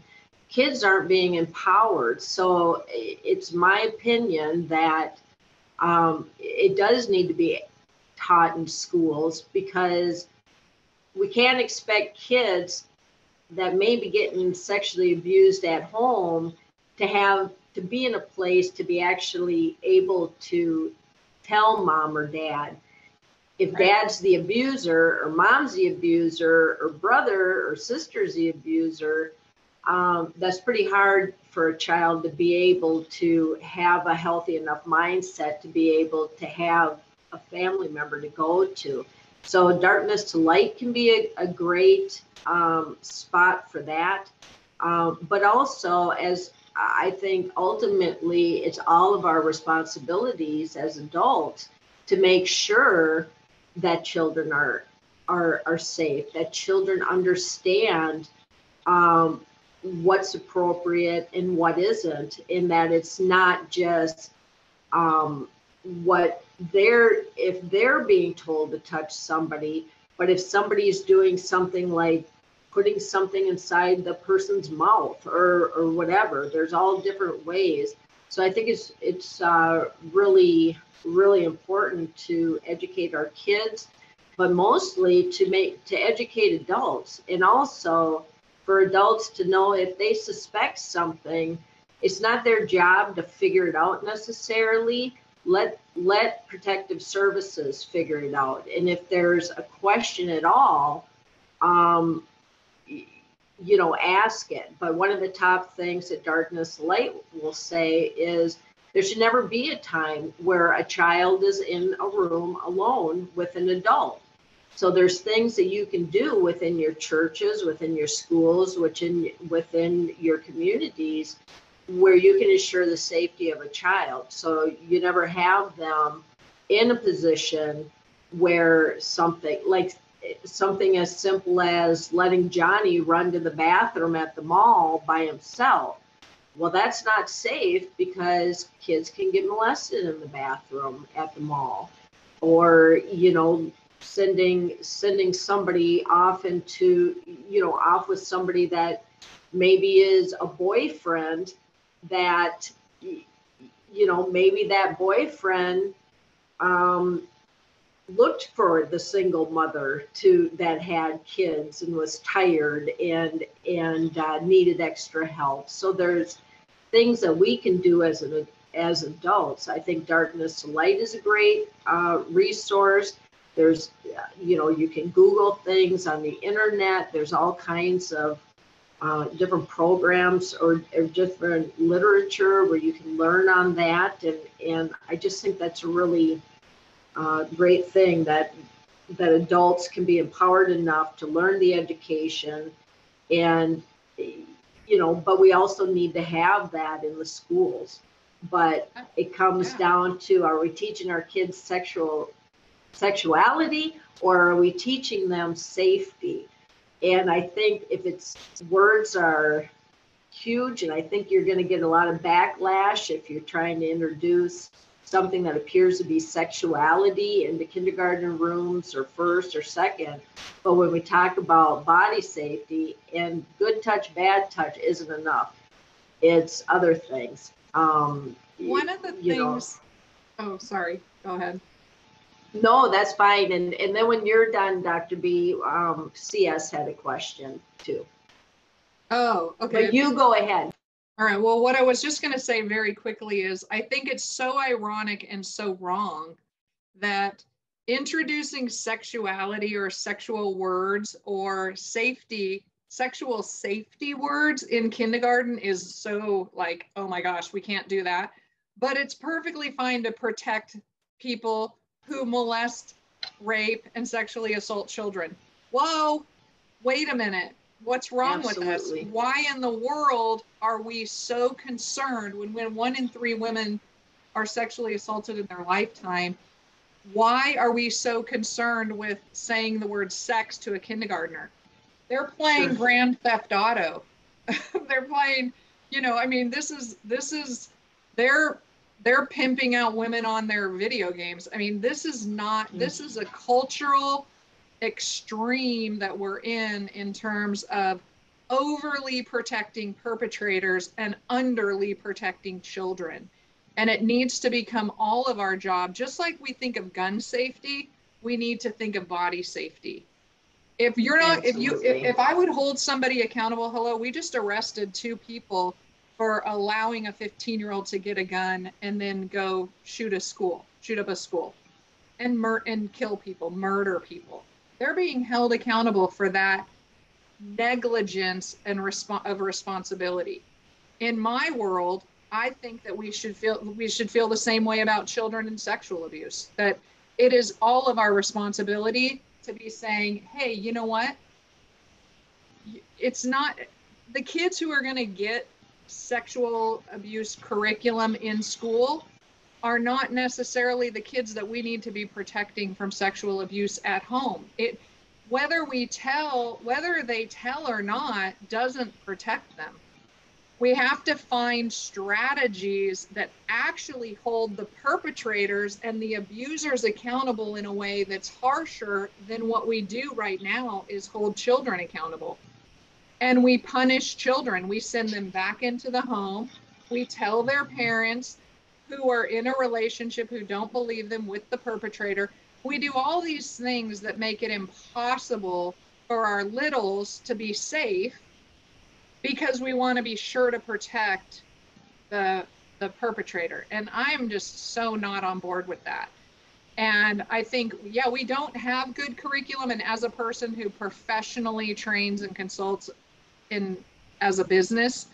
kids aren't being empowered. So it's my opinion that um, it does need to be taught in schools because we can't expect kids that may be getting sexually abused at home to have to be in a place to be actually able to tell mom or dad. If dad's the abuser or mom's the abuser or brother or sister's the abuser um, that's pretty hard for a child to be able to have a healthy enough mindset to be able to have a family member to go to. So, darkness to light can be a, a great um, spot for that. Um, but also, as I think ultimately, it's all of our responsibilities as adults to make sure that children are are are safe, that children understand um, what's appropriate and what isn't, in that it's not just um, what they're, if they're being told to touch somebody, but if somebody's doing something like putting something inside the person's mouth or, or whatever, there's all different ways. So I think it's it's uh, really really important to educate our kids, but mostly to make to educate adults and also for adults to know if they suspect something, it's not their job to figure it out necessarily. Let let protective services figure it out. And if there's a question at all, um, you know, ask it. But one of the top things that Darkness Light will say is there should never be a time where a child is in a room alone with an adult. So there's things that you can do within your churches, within your schools, within within your communities, where you can ensure the safety of a child. So you never have them in a position where something like something as simple as letting Johnny run to the bathroom at the mall by himself. Well, that's not safe because kids can get molested in the bathroom at the mall. Or, you know, sending sending somebody off into you know off with somebody that maybe is a boyfriend that you know maybe that boyfriend um, looked for the single mother to that had kids and was tired and and uh, needed extra help so there's things that we can do as an as adults. I think Darkness to Light is a great uh, resource. There's, you know, you can Google things on the internet. There's all kinds of uh, different programs or, or, different literature where you can learn on that. And, and I just think that's a really uh, great thing that that adults can be empowered enough to learn the education and you know but we also need to have that in the schools but it comes yeah. down to are we teaching our kids sexual sexuality or are we teaching them safety and I think if it's words are huge, and I think you're going to get a lot of backlash if you're trying to introduce something that appears to be sexuality into kindergarten rooms or first or second. But when we talk about body safety and good touch, bad touch isn't enough. It's other things. Um, One of the things. Know, oh, sorry. Go ahead. No, that's fine. And and then when you're done, Dr. B, um, CS had a question too. Oh, okay. But you go ahead. All right. Well, what I was just going to say very quickly is I think it's so ironic and so wrong that introducing sexuality or sexual words or safety, sexual safety words in kindergarten is so like, oh my gosh, we can't do that. But it's perfectly fine to protect people who molest, rape, and sexually assault children. Whoa, wait a minute. What's wrong Absolutely. with us? Why in the world are we so concerned when, when one in three women are sexually assaulted in their lifetime? Why are we so concerned with saying the word sex to a kindergartner? They're playing sure. Grand Theft Auto. They're playing, you know, I mean, this is this is they're they're pimping out women on their video games. I mean, this is not, mm. this is a cultural extreme that we're in in terms of overly protecting perpetrators and underly protecting children. And it needs to become all of our job. Just like we think of gun safety, we need to think of body safety. If you're not, Absolutely. if you, if, if I would hold somebody accountable, hello, we just arrested two people for allowing a 15 year old to get a gun and then go shoot a school, shoot up a school and mur- and kill people, murder people. They're being held accountable for that negligence and resp- of responsibility. In my world, I think that we should feel we should feel the same way about children and sexual abuse. That it is all of our responsibility to be saying, "Hey, you know what? It's not the kids who are going to get sexual abuse curriculum in school are not necessarily the kids that we need to be protecting from sexual abuse at home. It whether we tell whether they tell or not doesn't protect them. We have to find strategies that actually hold the perpetrators and the abusers accountable in a way that's harsher than what we do right now is hold children accountable and we punish children. We send them back into the home. We tell their parents who are in a relationship who don't believe them with the perpetrator. We do all these things that make it impossible for our littles to be safe because we want to be sure to protect the the perpetrator. And I'm just so not on board with that. And I think, yeah, we don't have good curriculum. And as a person who professionally trains and consults in as a business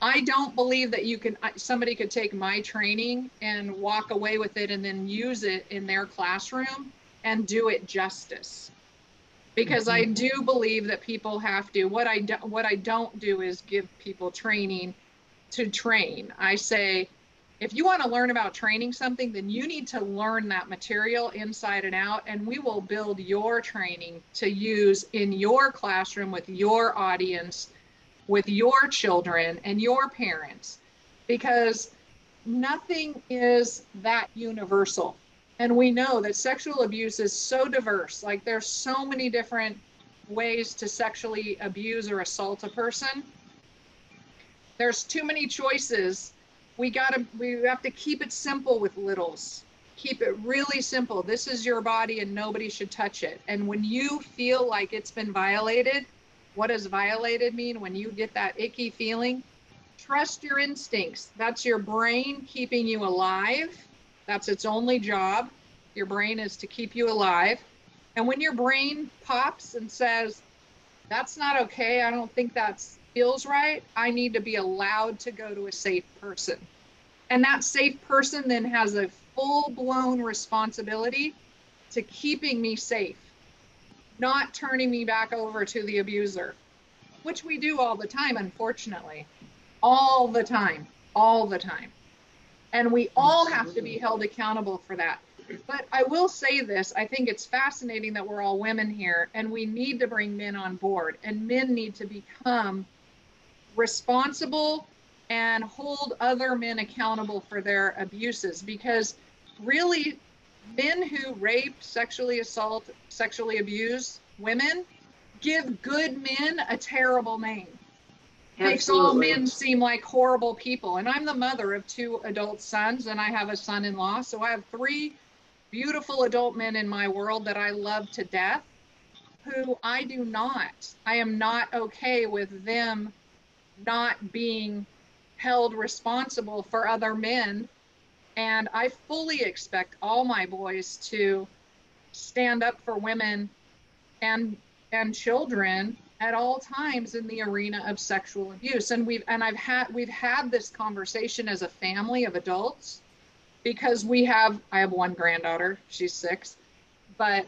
i don't believe that you can somebody could take my training and walk away with it and then use it in their classroom and do it justice because i mm-hmm. do believe that people have to what i do, what i don't do is give people training to train i say if you want to learn about training something then you need to learn that material inside and out and we will build your training to use in your classroom with your audience with your children and your parents. Because nothing is that universal. And we know that sexual abuse is so diverse like there's so many different ways to sexually abuse or assault a person. There's too many choices we got to we have to keep it simple with littles keep it really simple this is your body and nobody should touch it and when you feel like it's been violated what does violated mean when you get that icky feeling trust your instincts. That's your brain keeping you alive. That's its only job. Your brain is to keep you alive. And when your brain pops and says, that's not okay, I don't think that feels right, I need to be allowed to go to a safe person. And that safe person then has a full blown responsibility to keeping me safe, not turning me back over to the abuser, which we do all the time, unfortunately. All the time, all the time. And we all have to be held accountable for that. But I will say this I think it's fascinating that we're all women here, and we need to bring men on board, and men need to become responsible and hold other men accountable for their abuses. Because really men who rape sexually assault sexually abuse women give good men a terrible name. Absolutely. makes all men seem like horrible people. And i'm the mother of two adult sons and i have a son-in-law. So i have three beautiful adult men in my world that i love to death who i do not i am not okay with them not being held responsible for other men. And I fully expect all my boys to stand up for women and and children at all times in the arena of sexual abuse and we've and I've had we've had this conversation as a family of adults because we have I have one granddaughter she's 6 but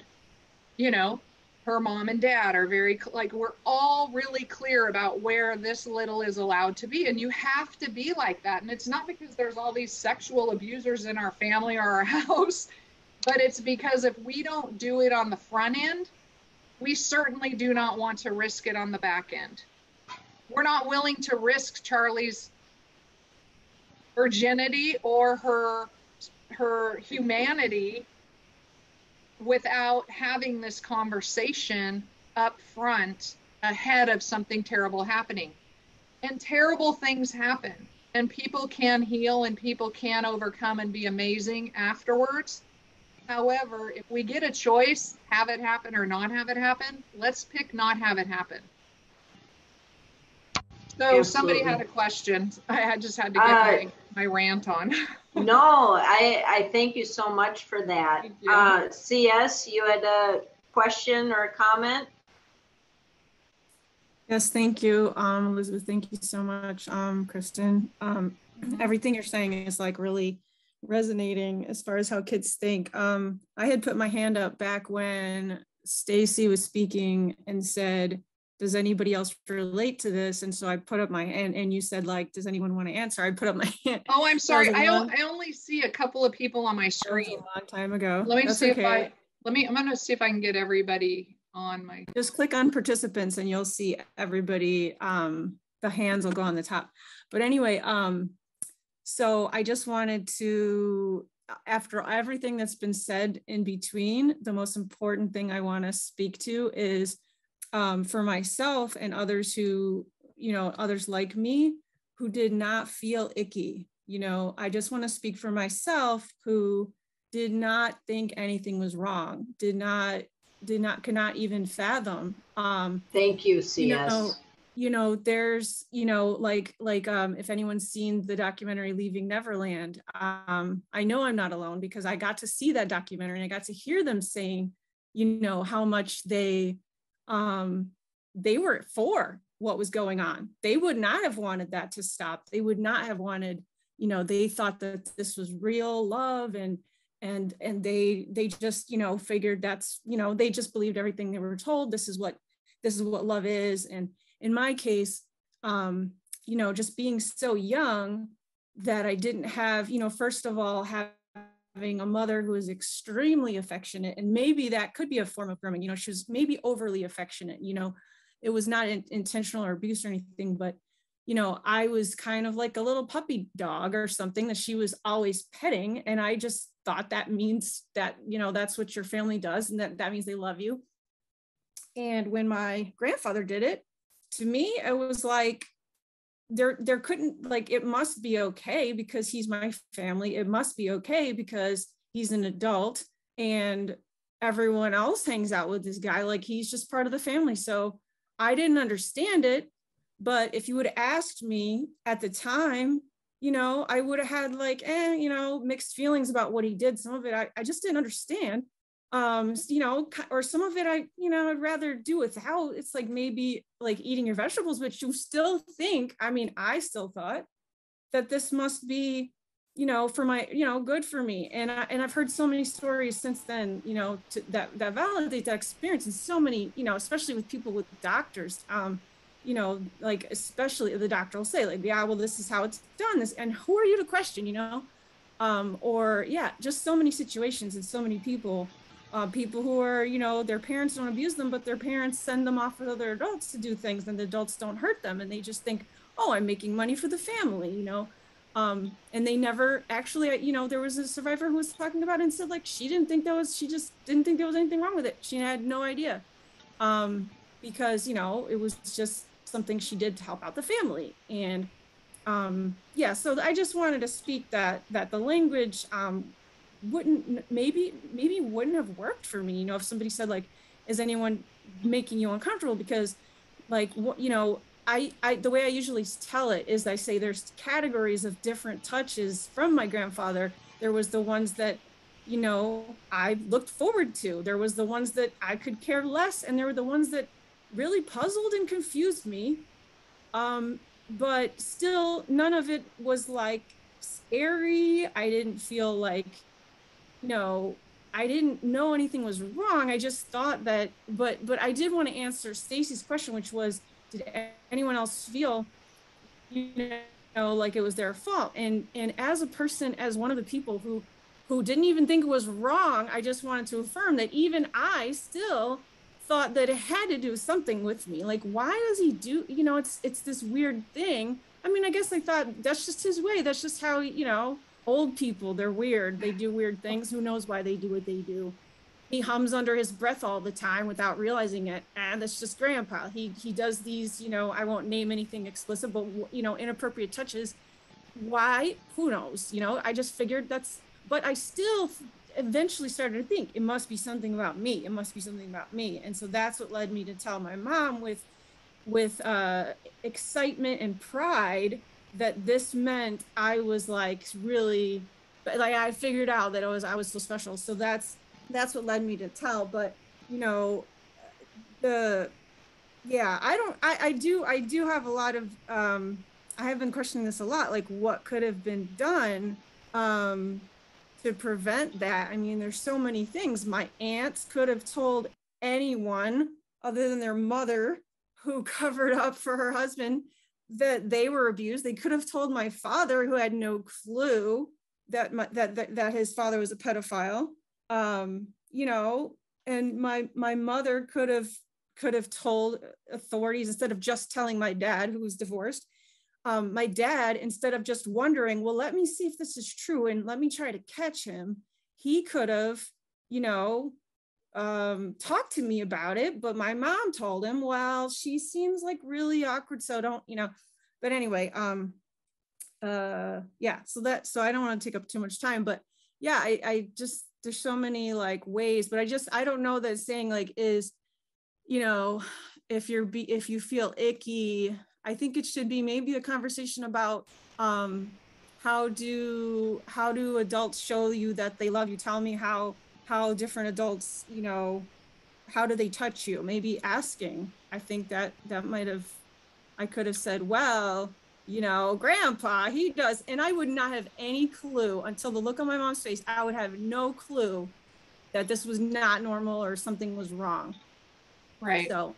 you know her mom and dad are very like we're all really clear about where this little is allowed to be and you have to be like that. And it's not because there's all these sexual abusers in our family or our house but it's because if we don't do it on the front end we certainly do not want to risk it on the back end. We're not willing to risk charlie's virginity or her her humanity without having this conversation up front ahead of something terrible happening. And terrible things happen, and people can heal and people can overcome and be amazing afterwards. However, if we get a choice, have it happen or not have it happen, let's pick not have it happen. So Absolutely. somebody had a question. I just had to get uh, my, my rant on. no, I, I thank you so much for that. You. Uh, CS, you had a question or a comment? Yes, thank you, um, Elizabeth. Thank you so much, um, Kristin. Um, everything you're saying is like really resonating as far as how kids think. Um, I had put my hand up back when Stacy was speaking and said, does anybody else relate to this? And so I put up my hand and you said like, does anyone want to answer? I put up my hand. Oh, I'm sorry. I, I only see a couple of people on my screen. a long time ago. Let me That's see okay. if I, let me, I'm going to see if I can get everybody on my. Just click on participants and you'll see everybody, um, the hands will go on the top. But anyway, um, so I just wanted to, after everything that's been said in between, the most important thing I want to speak to is um, for myself and others who, you know, others like me who did not feel icky. You know, I just want to speak for myself who did not think anything was wrong, did not, did not, cannot even fathom. Um, Thank you, CS. You know, you know there's you know like like um if anyone's seen the documentary leaving neverland um i know i'm not alone because i got to see that documentary and i got to hear them saying you know how much they um, they were for what was going on. They would not have wanted that to stop. They would not have wanted, you know, they thought that this was real love and and and they they just you know figured that's you know they just believed everything they were told this is what this is what love is and in my case um you know just being so young that i didn't have you know first of all have having a mother who is extremely affectionate and maybe that could be a form of grooming you know she was maybe overly affectionate you know it was not in, intentional or abuse or anything but you know i was kind of like a little puppy dog or something that she was always petting and i just thought that means that you know that's what your family does and that that means they love you. And when my grandfather did it to me it was like there there couldn't like it must be okay because he's my family it must be okay because he's an adult and everyone else hangs out with this guy like he's just part of the family so i didn't understand it But if you would have asked me at the time, you know, I would have had like, eh, you know, mixed feelings about what he did. Some of it I, I just didn't understand. Um, you know, or some of it I, you know, I'd rather do without. It's like maybe like eating your vegetables, but you still think, I mean, I still thought that this must be you know for my you know good for me and I, and I've heard so many stories since then you know to, that that validate that experience and so many you know especially with people with doctors um you know like especially the doctor will say like yeah well this is how it's done this and who are you to question you know um or yeah just so many situations and so many people uh, people who are you know their parents don't abuse them but their parents send them off with other adults to do things and the adults don't hurt them and they just think oh i'm making money for the family you know um, and they never actually, you know, there was a survivor who was talking about it and said like she didn't think that was, she just didn't think there was anything wrong with it. She had no idea, um, because you know it was just something she did to help out the family. And um, yeah, so I just wanted to speak that that the language um, wouldn't maybe maybe wouldn't have worked for me. You know, if somebody said like, "Is anyone making you uncomfortable?" Because like what you know I, I the way I usually tell it is I say there's categories of different touches from my grandfather. There was the ones that, you know, I looked forward to. There was the ones that I could care less, and there were the ones that really puzzled and confused me. Um, but still, none of it was like scary. I didn't feel like, you know, I didn't know anything was wrong. I just thought that, but but I did want to answer Stacy's question, which was did anyone else feel you know like it was their fault? And and as a person as one of the people who who didn't even think it was wrong i just wanted to affirm that even i still thought that it had to do something with me. Like why does he do you know it's it's this weird thing. I mean i guess i thought that's just his way. That's just how you know old people they're weird. They do weird things. Who knows why they do what they do? He hums under his breath all the time without realizing it. And that's just grandpa. He he does these you know i won't name anything explicit but you know inappropriate touches. Why? Who knows? You know i just figured that's but i still eventually started to think it must be something about me. It must be something about me. And so that's what led me to tell my mom with with uh excitement and pride that this meant i was like really like i figured out that it was i was so special. So that's that's what led me to tell. But you know the yeah i don't i i do i do have a lot of um i have been questioning this a lot like what could have been done um to prevent that. I mean there's so many things. My aunts could have told anyone other than their mother who covered up for her husband that they were abused they could have told my father who had no clue that my, that, that that his father was a pedophile um, you know, and my my mother could have could have told authorities instead of just telling my dad who was divorced. Um, my dad, instead of just wondering, well, let me see if this is true and let me try to catch him, he could have, you know, um, talked to me about it. But my mom told him, well, she seems like really awkward. So don't, you know, but anyway, um, uh, yeah, so that, so I don't want to take up too much time, but yeah, I, I just there's so many like ways but i just i don't know that saying like is you know if you're be if you feel icky i think it should be maybe a conversation about um how do how do adults show you that they love you tell me how how different adults you know how do they touch you maybe asking i think that that might have i could have said well you know, grandpa, he does. And I would not have any clue until the look on my mom's face. I would have no clue that this was not normal or something was wrong. Right. So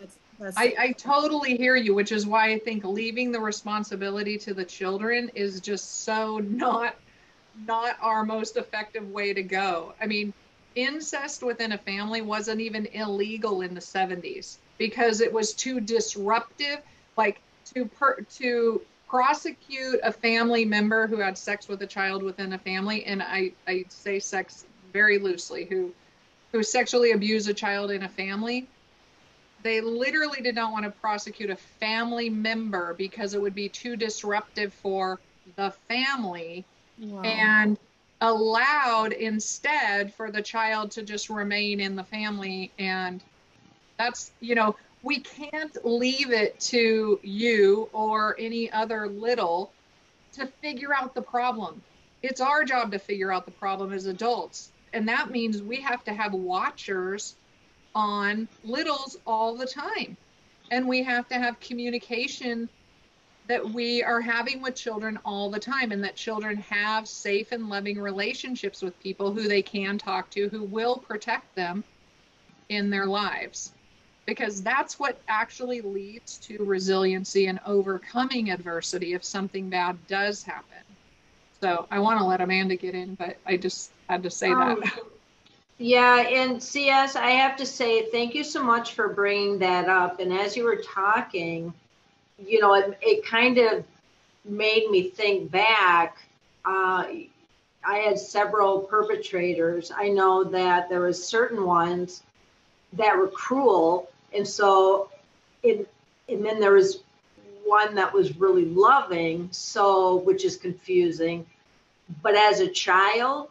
that's, that's I, I totally hear you, which is why I think leaving the responsibility to the children is just so not not our most effective way to go. I mean, incest within a family wasn't even illegal in the 70s because it was too disruptive. Like to per, to prosecute a family member who had sex with a child within a family, and I, I say sex very loosely, who who sexually abused a child in a family, they literally did not want to prosecute a family member because it would be too disruptive for the family and allowed instead for the child to just remain in the family and that's you know we can't leave it to you or any other little to figure out the problem. It's our job to figure out the problem as adults. And that means we have to have watchers on littles all the time. And we have to have communication that we are having with children all the time and that children have safe and loving relationships with people who they can talk to who will protect them in their lives because that's what actually leads to resiliency and overcoming adversity if something bad does happen. So I want to let Amanda get in, but I just had to say um, that. Yeah, and CS, I have to say thank you so much for bringing that up. And as you were talking, you know, it, it kind of made me think back. Uh, I had several perpetrators. I know that there was certain ones that were cruel and so it and then there was one that was really loving so which is confusing but as a child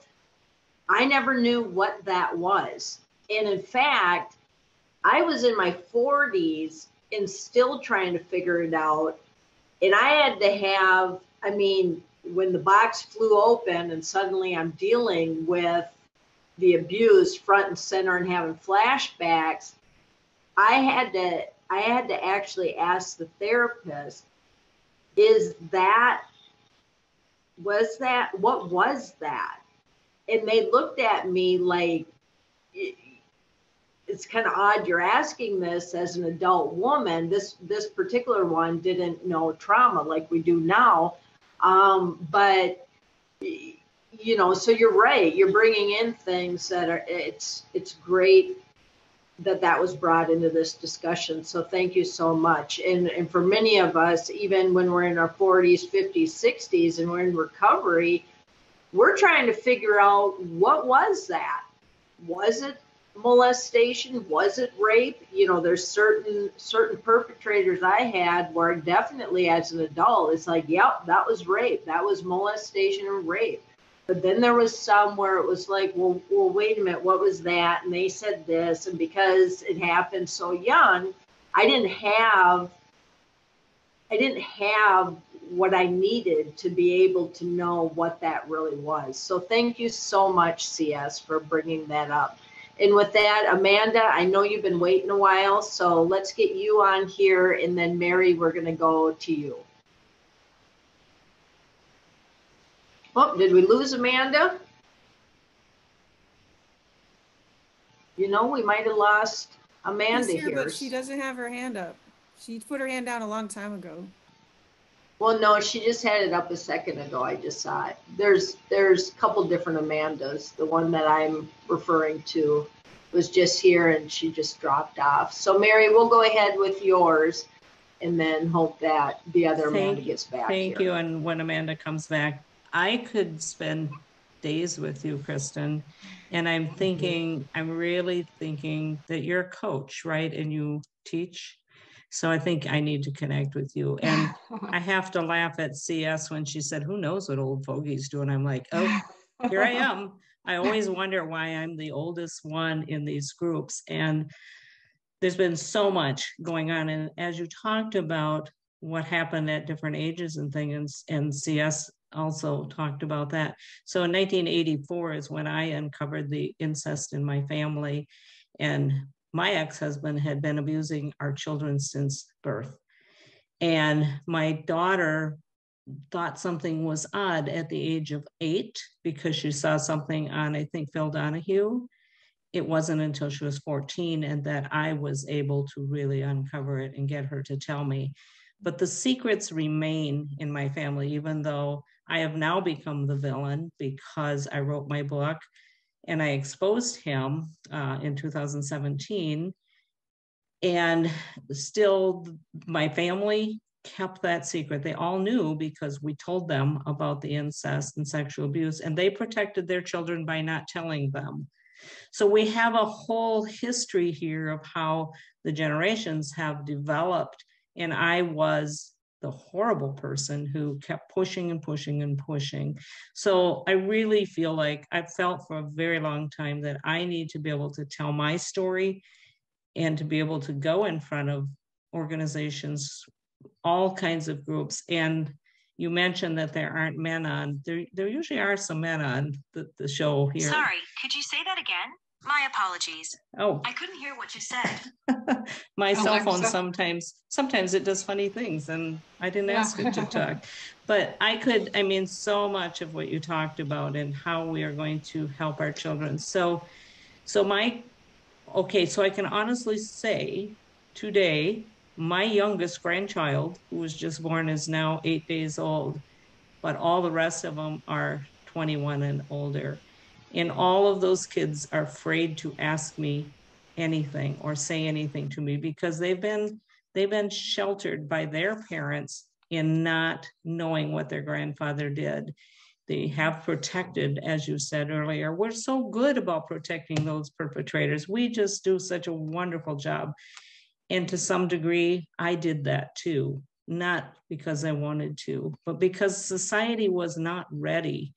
i never knew what that was and in fact i was in my 40s and still trying to figure it out and i had to have i mean when the box flew open and suddenly i'm dealing with the abuse front and center and having flashbacks I had to I had to actually ask the therapist, is that was that what was that? And they looked at me like it's kind of odd you're asking this as an adult woman. This this particular one didn't know trauma like we do now, um, but you know, so you're right. You're bringing in things that are it's it's great that that was brought into this discussion. So thank you so much. And, and for many of us, even when we're in our 40s, 50s, 60s, and we're in recovery, we're trying to figure out what was that? Was it molestation? Was it rape? You know, there's certain certain perpetrators I had where definitely as an adult, it's like, yep, that was rape. That was molestation and rape. But then there was some where it was like, well, well, wait a minute, what was that? And they said this, and because it happened so young, I didn't have, I didn't have what I needed to be able to know what that really was. So thank you so much, CS, for bringing that up. And with that, Amanda, I know you've been waiting a while, so let's get you on here, and then Mary, we're going to go to you. Oh, did we lose Amanda? You know, we might have lost Amanda here, here. But she doesn't have her hand up. She put her hand down a long time ago. Well, no, she just had it up a second ago. I just saw it. There's there's a couple different Amandas. The one that I'm referring to was just here and she just dropped off. So Mary, we'll go ahead with yours and then hope that the other thank, Amanda gets back. Thank here. you. And when Amanda comes back, I could spend days with you, Kristin. And I'm mm-hmm. thinking, I'm really thinking that you're a coach, right? And you teach. So I think I need to connect with you. And I have to laugh at CS when she said, Who knows what old fogey's doing? I'm like, Oh, here I am. I always wonder why I'm the oldest one in these groups. And there's been so much going on. And as you talked about what happened at different ages and things, and CS also talked about that. So in 1984 is when I uncovered the incest in my family. And my ex husband had been abusing our children since birth. And my daughter thought something was odd at the age of eight because she saw something on, I think, Phil Donahue. It wasn't until she was 14 and that I was able to really uncover it and get her to tell me. But the secrets remain in my family, even though I have now become the villain because I wrote my book and I exposed him uh, in 2017. And still, my family kept that secret. They all knew because we told them about the incest and sexual abuse, and they protected their children by not telling them. So we have a whole history here of how the generations have developed. And I was the horrible person who kept pushing and pushing and pushing. So I really feel like I've felt for a very long time that I need to be able to tell my story and to be able to go in front of organizations, all kinds of groups. And you mentioned that there aren't men on. There, there usually are some men on the, the show here. Sorry, could you say that again? My apologies. Oh, I couldn't hear what you said. my Oh, cell phone so- sometimes, sometimes it does funny things and I didn't Yeah. ask it to talk. But I could, I mean, so much of what you talked about and how we are going to help our children. So, so my, okay, so I can honestly say today, my youngest grandchild, who was just born, is now eight days old, but all the rest of them are 21 and older. And all of those kids are afraid to ask me anything or say anything to me because they've been they've been sheltered by their parents in not knowing what their grandfather did. They have protected as you said earlier we're so good about protecting those perpetrators. We just do such a wonderful job. And to some degree i did that too not because i wanted to but because society was not ready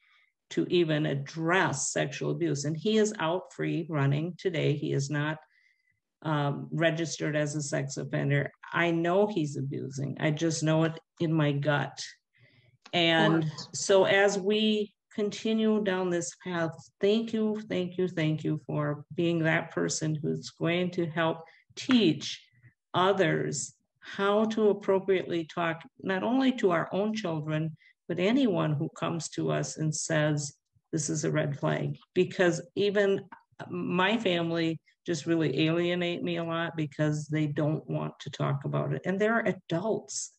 to even address sexual abuse. And he is out free running today. He is not um, registered as a sex offender. I know he's abusing. I just know it in my gut. And so as we continue down this path, thank you, thank you, thank you for being that person who's going to help teach others how to appropriately talk not only to our own children, but anyone who comes to us and says, this is a red flag. Because even my family just really alienate me a lot because they don't want to talk about it. And they're adults.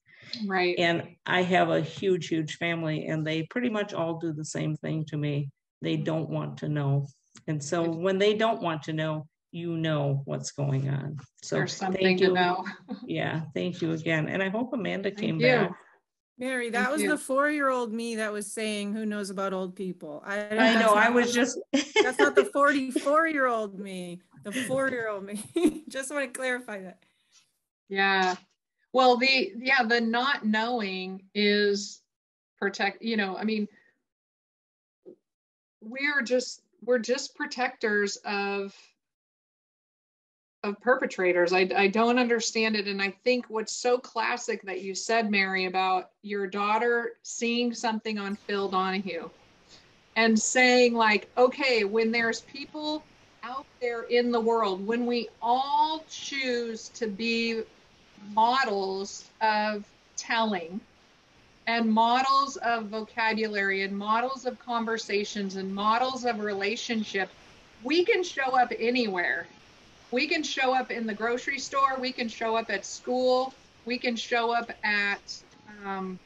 Right. And I have a huge, huge family, and they pretty much all do the same thing to me. They don't want to know. And so when they don't want to know, you know what's going on. So There's something thank to you. know. Yeah, thank you again. And I hope Amanda Thank came you. back. Mary, that Thank was you. the four-year-old me that was saying, "Who knows about old people?" I, I know, I was just. That's not the forty-four-year-old me. The four-year-old me. Just want to clarify that. Yeah. Well, the yeah, the not knowing is protect, you know, I mean, we're just we're just protectors of of perpetrators. I I don't understand it and I think what's so classic that you said Mary about your daughter seeing something on Phil Donahue and saying like, okay, when there's people out there in the world, when we all choose to be models of telling and models of vocabulary and models of conversations and models of relationship, we can show up anywhere. We can show up in the grocery store, we can show up at school, we can show up at, um,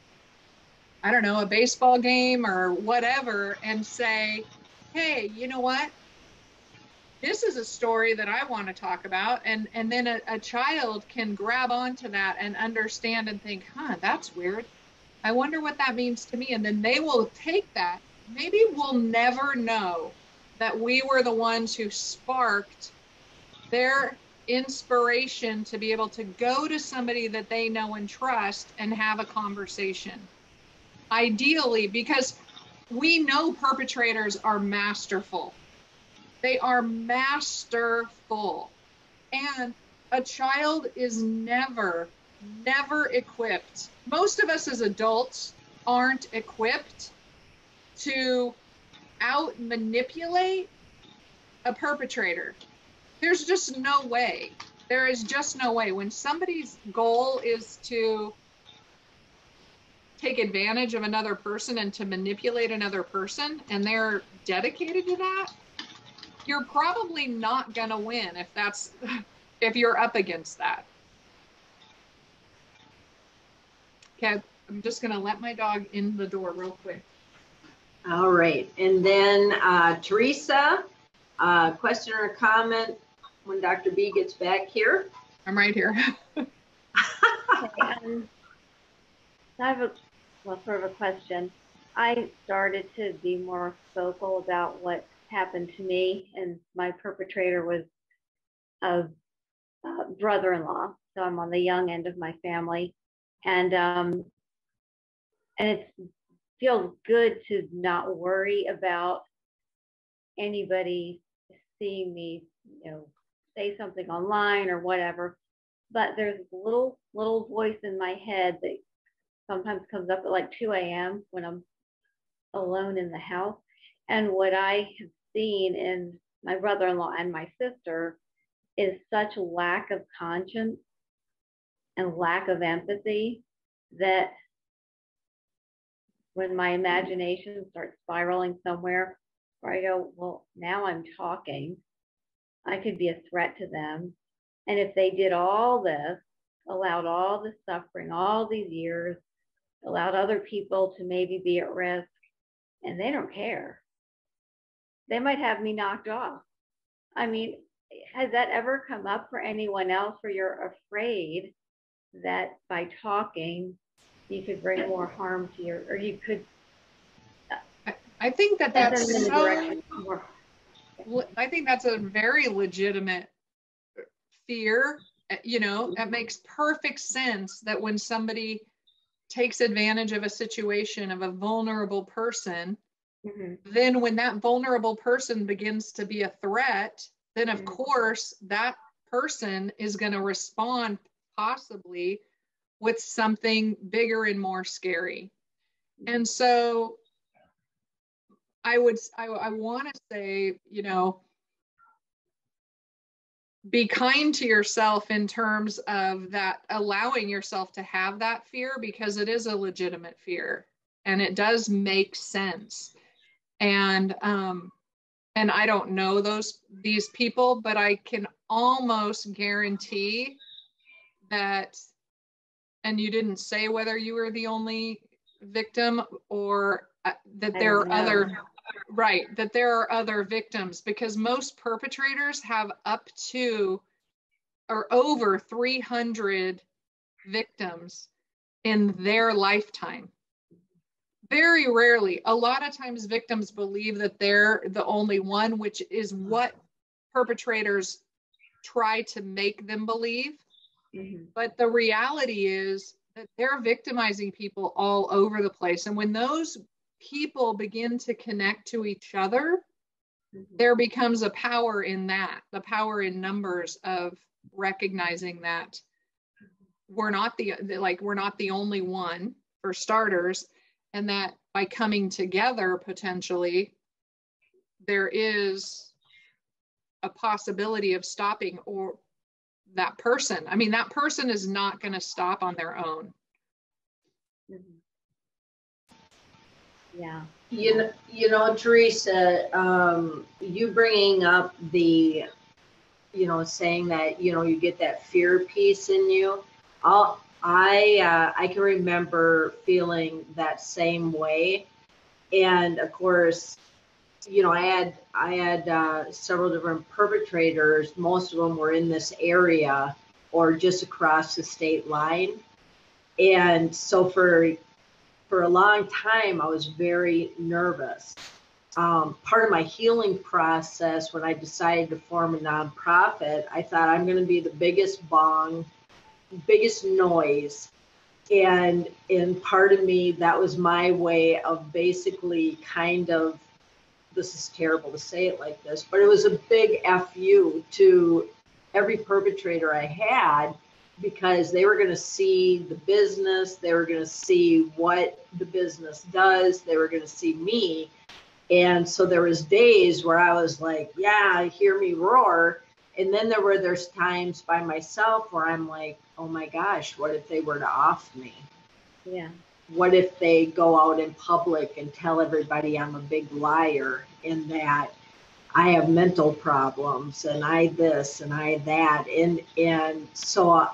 I don't know, a baseball game or whatever and say, hey, you know what? this is a story that I want to talk about. And, and then a, a child can grab onto that and understand and think, huh, that's weird. I wonder what that means to me. And then they will take that. Maybe we'll never know that we were the ones who sparked their inspiration to be able to go to somebody that they know and trust and have a conversation. Ideally, because we know perpetrators are masterful they are masterful. And a child is never, never equipped. Most of us as adults aren't equipped to out manipulate a perpetrator. There's just no way. There is just no way. When somebody's goal is to take advantage of another person and to manipulate another person, and they're dedicated to that, you're probably not going to win if that's if you're up against that. Okay, I'm just going to let my dog in the door real quick. All right, and then uh, Teresa, uh, question or comment when Dr. B gets back here? I'm right here. Okay, um, I have a, well, sort of a question. I started to be more vocal about what happened to me, and my perpetrator was a, uh brother-in-law. So I'm on the young end of my family, and um, and it feels good to not worry about anybody seeing me, you know, say something online or whatever. But there's a little little voice in my head that sometimes comes up at like 2 a.m. when I'm alone in the house. And what I have seen in my brother-in-law and my sister is such lack of conscience and lack of empathy that when my imagination starts spiraling somewhere where I go, well, now I'm talking, I could be a threat to them. And if they did all this, allowed all the suffering, all these years, allowed other people to maybe be at risk, and they don't care, they might have me knocked off. I mean, has that ever come up for anyone else where you're afraid that by talking you could bring more harm to your, or you could. I think that that's so, I think that's a very legitimate fear. You know, it makes perfect sense that when somebody takes advantage of a situation of a vulnerable person, mm-hmm. then when that vulnerable person begins to be a threat, then of mm-hmm. course that person is going to respond possibly with something bigger and more scary. And so I would, I, I want to say, you know, be kind to yourself in terms of that allowing yourself to have that fear because it is a legitimate fear and it does make sense. And, um, and I don't know those these people, but I can almost guarantee that and you didn't say whether you were the only victim or uh, that there are other right that there are other victims because most perpetrators have up to or over 300 victims in their lifetime very rarely a lot of times victims believe that they're the only one which is what perpetrators try to make them believe Mm-hmm. But the reality is that they're victimizing people all over the place. And when those people begin to connect to each other, mm-hmm. there becomes a power in that, the power in numbers of recognizing that we're not the like we're not the only one for starters and that by coming together potentially there is a possibility of stopping or that person. I mean, that person is not going to stop on their own. Mm-hmm. Yeah. You know, you know, Teresa, um, you bringing up the, you know, saying that you know you get that fear piece in you. I uh, I can remember feeling that same way, and of course, you know, I had I had uh, several different perpetrators. Most of them were in this area or just across the state line, and so for for a long time, I was very nervous. Um, part of my healing process when I decided to form a nonprofit, I thought I'm going to be the biggest bong, biggest noise. And in part of me, that was my way of basically kind of this is terrible to say it like this, but it was a big fu to every perpetrator I had because they were going to see the business, they were going to see what the business does, they were going to see me. And so there was days where I was like, yeah, hear me roar. And then there were there's times by myself where I'm like, oh my gosh, what if they were to off me? Yeah what if they go out in public and tell everybody I'm a big liar in that I have mental problems and I this and I that and and so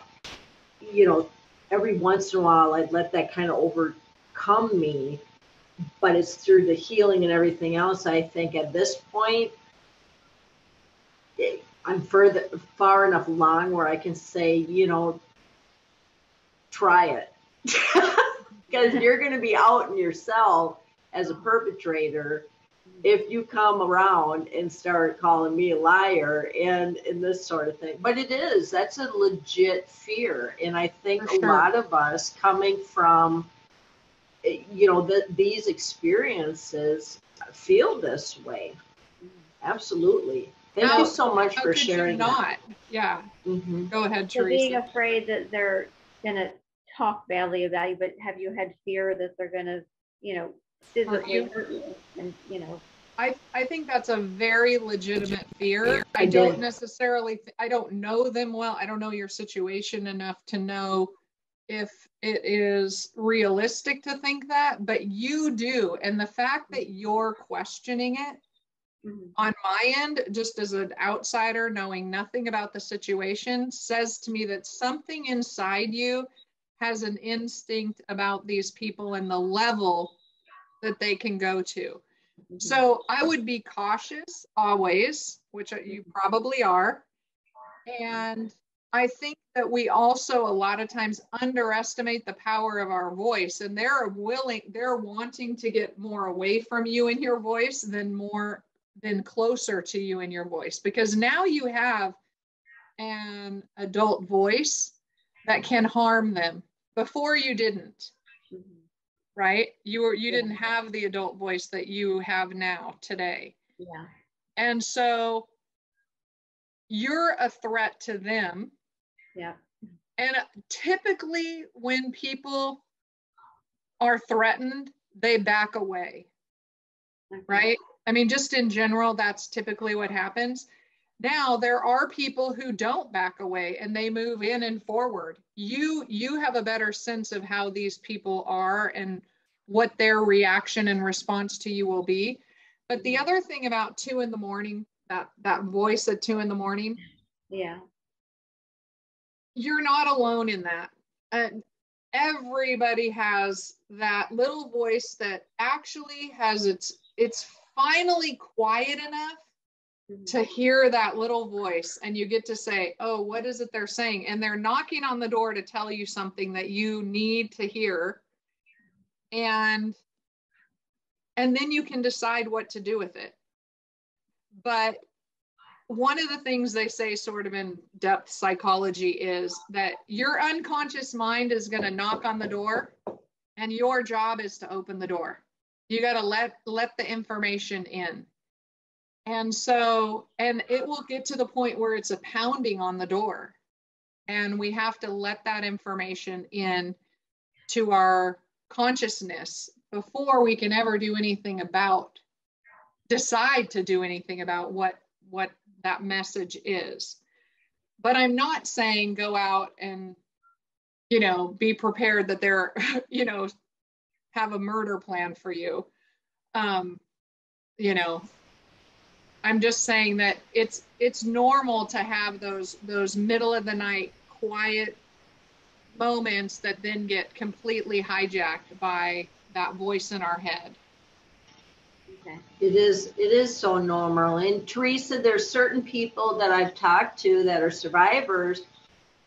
you know every once in a while I'd let that kind of overcome me. But it's through the healing and everything else I think at this point I'm further far enough along where I can say you know try it. Because you're going to be out in yourself as a perpetrator if you come around and start calling me a liar and and this sort of thing but it is that's a legit fear and i think sure. a lot of us coming from you know the, these experiences feel this way absolutely Thank How- you so much How for could you sharing that. not? Yeah, Mhm. go ahead, So being Teresa. afraid that they're gonna talk badly about you, but have you had fear that they're gonna, you know, physically you? hurt you and, you know, I, I think that's a very legitimate fear. I don't necessarily, th- I don't know them well. I don't know your situation enough to know if it is realistic to think that, but you do. And the fact that you're questioning it mhm, on my end, just as an outsider knowing nothing about the situation, says to me that something inside you has an instinct about these people and the level that they can go to. mhm. So I would be cautious always, which you probably are. And I think that we also a lot of times underestimate the power of our voice and they're willing, they're wanting to get more away from you in your voice than more than closer to you in your voice because now you have an adult voice that can harm them. Before you didn't. Right? You were you Yeah. didn't have the adult voice that you have now today. Yeah, And so you're a threat to them. yeah, And typically when people are threatened, they back away, okay. right? I mean, just in general, that's typically what happens. Now there are people who don't back away and they move in and forward. You you have a better sense of how these people are and what their reaction and response to you will be. But the other thing about two in the morning, that that voice at two in the morning, Yeah, you're not alone in that. And everybody has that little voice that actually has its it's finally quiet enough Mm-hmm. to hear that little voice and you get to say, "Oh, what is it they're saying?" and they're knocking on the door to tell you something that you need to hear. And and then you can decide what to do with it. But one of the things they say sort of in depth psychology is that your unconscious mind is going to knock on the door and your job is to open the door you got to let let the information in and so and it will get to the point where it's a pounding on the door. And we have to let that information in to our consciousness before we can ever do anything about decide to do anything about what what that message is. But i'm not saying go out and you know be prepared that they're you know have a murder plan for you. Um you know i'm just saying that it's it's normal to have those those middle of the night quiet moments that then get completely hijacked by that voice in our head It is, it is so normal. And Teresa, there's certain people that I've talked to that are survivors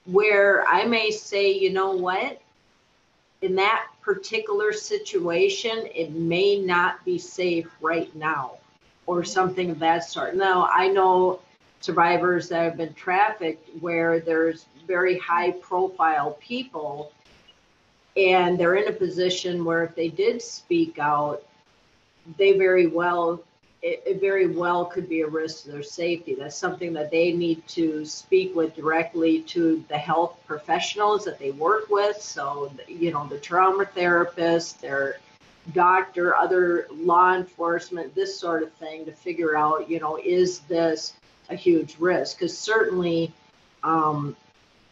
where I may say, you know what? In that particular situation, it may not be safe right now or something of that sort. Now, I know survivors that have been trafficked where there's very high profile people and they're in a position where if they did speak out, they very well it, it very well could be a risk to their safety. That's something that they need to speak with directly to the health professionals that they work with. So, you know, the trauma therapist, their doctor, other law enforcement, this sort of thing to figure out, you know, is this a huge risk? Because certainly, um,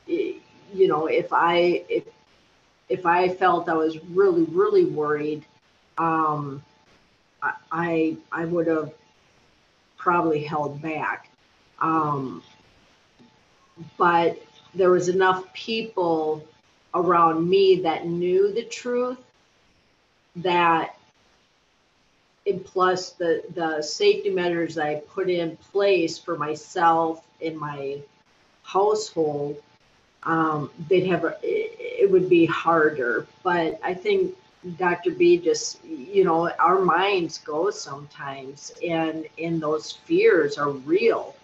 you know, if I if if I felt I was really really worried, um, I- I would have probably held back. Um, but there was enough people around me that knew the truth that and plus the the safety measures I put in place for myself in my household, um, they'd have a, it, it would be harder. But I think Dr. B just you know our minds go sometimes, and and those fears are real.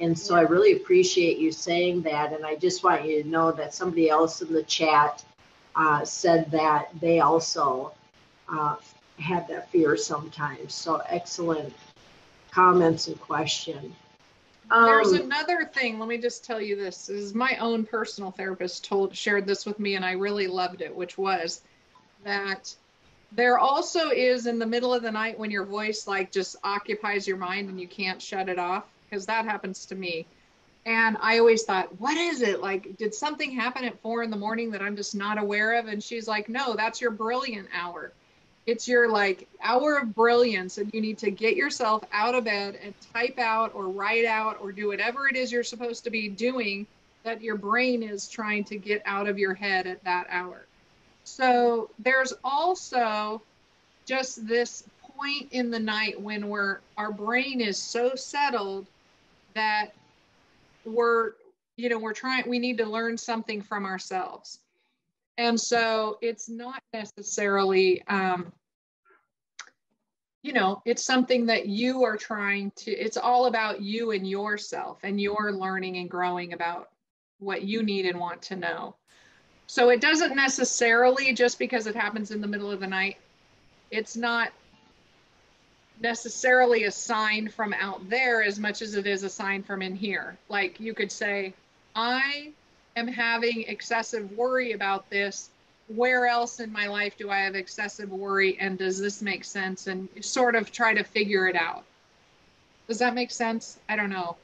And so I really appreciate you saying that, and I just want you to know that somebody else in the chat uh, said that they also uh, had that fear sometimes. So excellent comments and question. There's um, another thing. Let me just tell you this. this is my own personal therapist told shared this with me, and I really loved it, which was that there also is in the middle of the night when your voice like just occupies your mind and you can't shut it off because that happens to me and i always thought what is it like did something happen at four in the morning that i'm just not aware of and she's like no that's your brilliant hour it's your like hour of brilliance and you need to get yourself out of bed and type out or write out or do whatever it is you're supposed to be doing that your brain is trying to get out of your head at that hour. So there's also just this point in the night when we're our brain is so settled that we're you know we're trying we need to learn something from ourselves and so it's not necessarily um, you know it's something that you are trying to it's all about you and yourself and your learning and growing about what you need and want to know so it doesn't necessarily, just because it happens in the middle of the night, it's not necessarily a sign from out there as much as it is a sign from in here. Like you could say, I am having excessive worry about this. Where else in my life do I have excessive worry? And does this make sense? And sort of try to figure it out. Does that make sense? I don't know.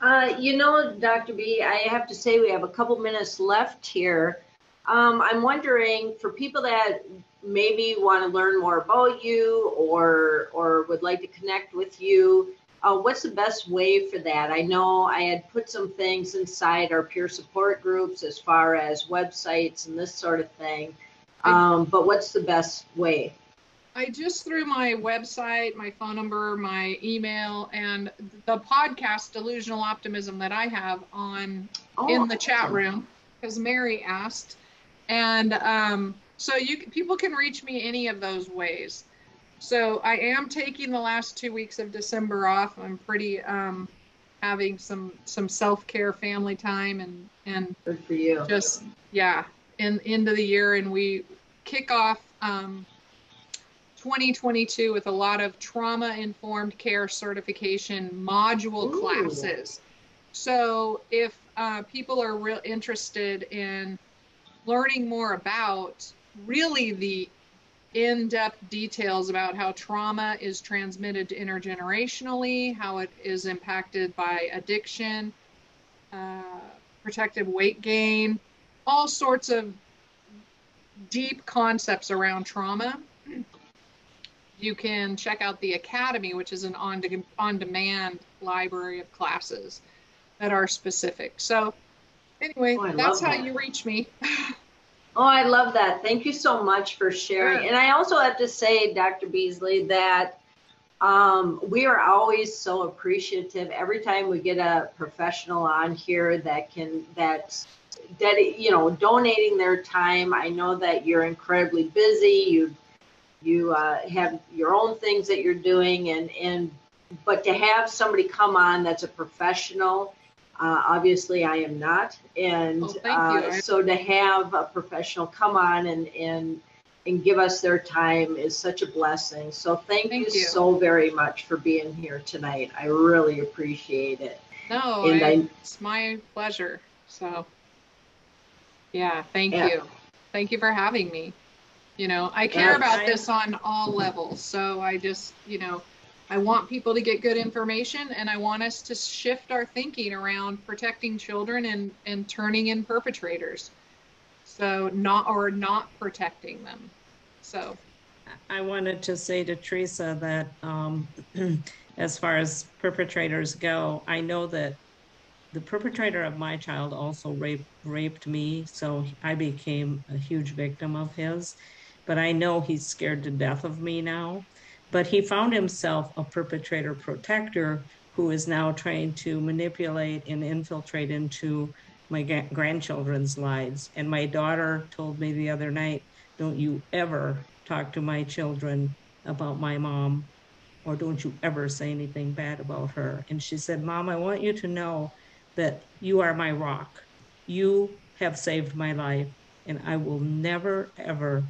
Uh, you know, Dr. B, I have to say we have a couple minutes left here. Um, I'm wondering for people that maybe want to learn more about you or or would like to connect with you, uh, what's the best way for that? I know I had put some things inside our peer support groups as far as websites and this sort of thing. Um, but what's the best way? I just threw my website, my phone number, my email, and the podcast Delusional Optimism that I have on oh, in the chat room because Mary asked, and um, so you people can reach me any of those ways. So I am taking the last two weeks of December off. I'm pretty um, having some some self care, family time, and and good for you. Just yeah, in end of the year, and we kick off. Um, 2022 with a lot of trauma informed care certification module Ooh. classes. So if uh, people are real interested in learning more about really the in-depth details about how trauma is transmitted intergenerationally, how it is impacted by addiction, uh, protective weight gain, all sorts of deep concepts around trauma you can check out the Academy, which is an on, de- on demand library of classes that are specific. So, anyway, oh, that's how that. you reach me. oh, I love that. Thank you so much for sharing. And I also have to say, Dr. Beasley, that um, we are always so appreciative every time we get a professional on here that can, that that you know donating their time i know that you're incredibly busy you you uh, have your own things that you're doing and and but to have somebody come on that's a professional uh, obviously i am not. And oh, uh, so to have a professional come on and and and give us their time is such a blessing. So thank, thank you, you, so very much for being here tonight. I really appreciate it. No and I, it's my pleasure. So yeah thank yeah. you. Thank you for having me. You know, I care about this on all levels. So I just, you know, I want people to get good information and I want us to shift our thinking around protecting children and, and turning in perpetrators. So not or not protecting them. So I wanted to say to Teresa that um, as far as perpetrators go, I know that the perpetrator of my child also raped raped me, so I became a huge victim of his but I know he's scared to death of me now. But he found himself a perpetrator protector who is now trying to manipulate and infiltrate into my grandchildren's lives. And my daughter told me the other night, Don't you ever talk to my children about my mom, or don't you ever say anything bad about her. And she said, Mom, I want you to know that you are my rock. You have saved my life, and I will never, ever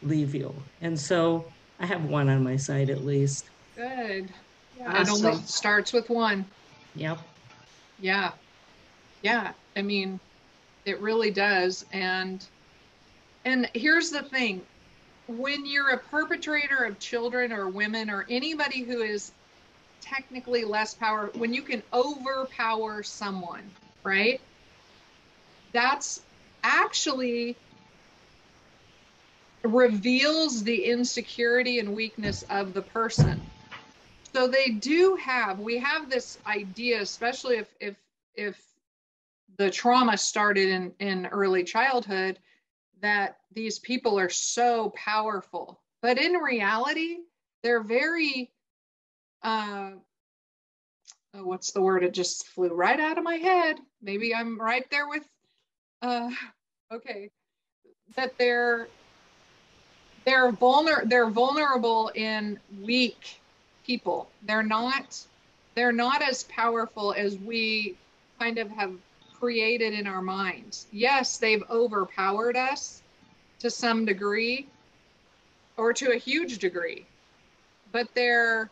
leave you. And so I have one on my side at least. Good. Yeah, awesome. It only starts with one. Yep. Yeah. Yeah. I mean, it really does. And and here's the thing. When you're a perpetrator of children or women or anybody who is technically less power, when you can overpower someone, right? That's actually reveals the insecurity and weakness of the person. So they do have, we have this idea, especially if if if the trauma started in, in early childhood, that these people are so powerful. But in reality, they're very uh, oh, what's the word? It just flew right out of my head. Maybe I'm right there with uh okay. That they're they're vulner they're vulnerable in weak people. They're not they're not as powerful as we kind of have created in our minds. Yes, they've overpowered us to some degree or to a huge degree. But they're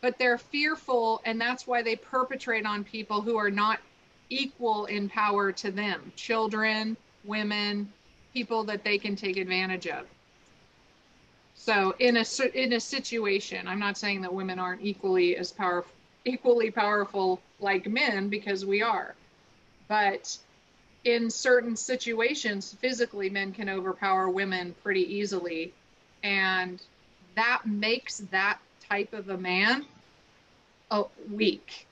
but they're fearful and that's why they perpetrate on people who are not equal in power to them. Children, women, people that they can take advantage of. So in a in a situation, I'm not saying that women aren't equally as powerful equally powerful like men because we are. But in certain situations, physically men can overpower women pretty easily and that makes that type of a man uh, weak.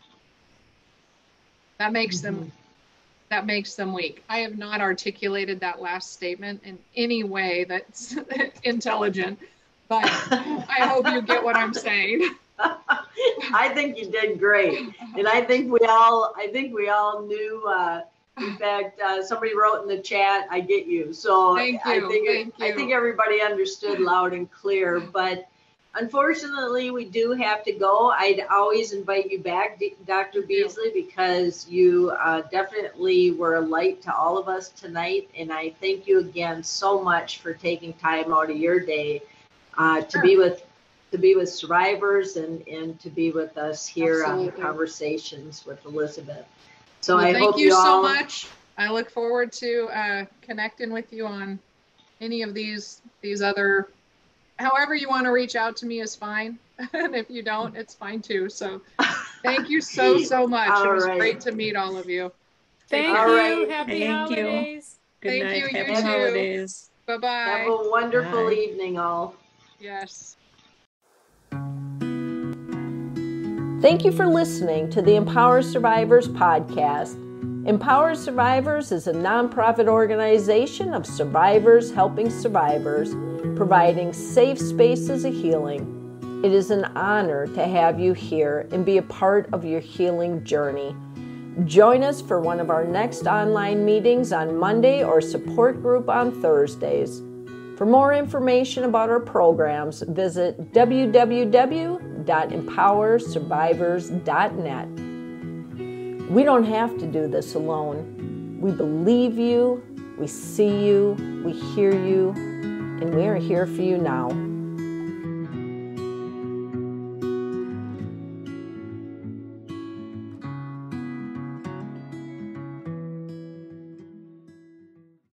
That makes mm-hmm. them that makes them weak. I have not articulated that last statement in any way that's intelligent, but I hope you get what I'm saying. I think you did great, and I think we all, I think we all knew. Uh, in fact, uh, somebody wrote in the chat, "I get you." So you. I think I think everybody understood loud and clear. But unfortunately, we do have to go. I'd always invite you back, Dr. Beasley, because you uh, definitely were a light to all of us tonight. And I thank you again so much for taking time out of your day uh, to sure. be with to be with survivors and and to be with us here Absolutely. on conversations with Elizabeth. So well, I thank hope you, you all... so much. I look forward to uh, connecting with you on any of these these other however you want to reach out to me is fine. and if you don't, it's fine too. So thank you so, so much. All it was right. great to meet all of you. Thank all you. Right. Happy thank holidays. You. Good thank night. you. Happy you holidays. Bye bye. Have a wonderful Bye. evening, all. Yes. Thank you for listening to the Empower Survivors podcast. Empower Survivors is a nonprofit organization of survivors helping survivors, providing safe spaces of healing. It is an honor to have you here and be a part of your healing journey. Join us for one of our next online meetings on Monday or support group on Thursdays. For more information about our programs, visit www.empowersurvivors.net. We don't have to do this alone. We believe you, we see you, we hear you, and we are here for you now.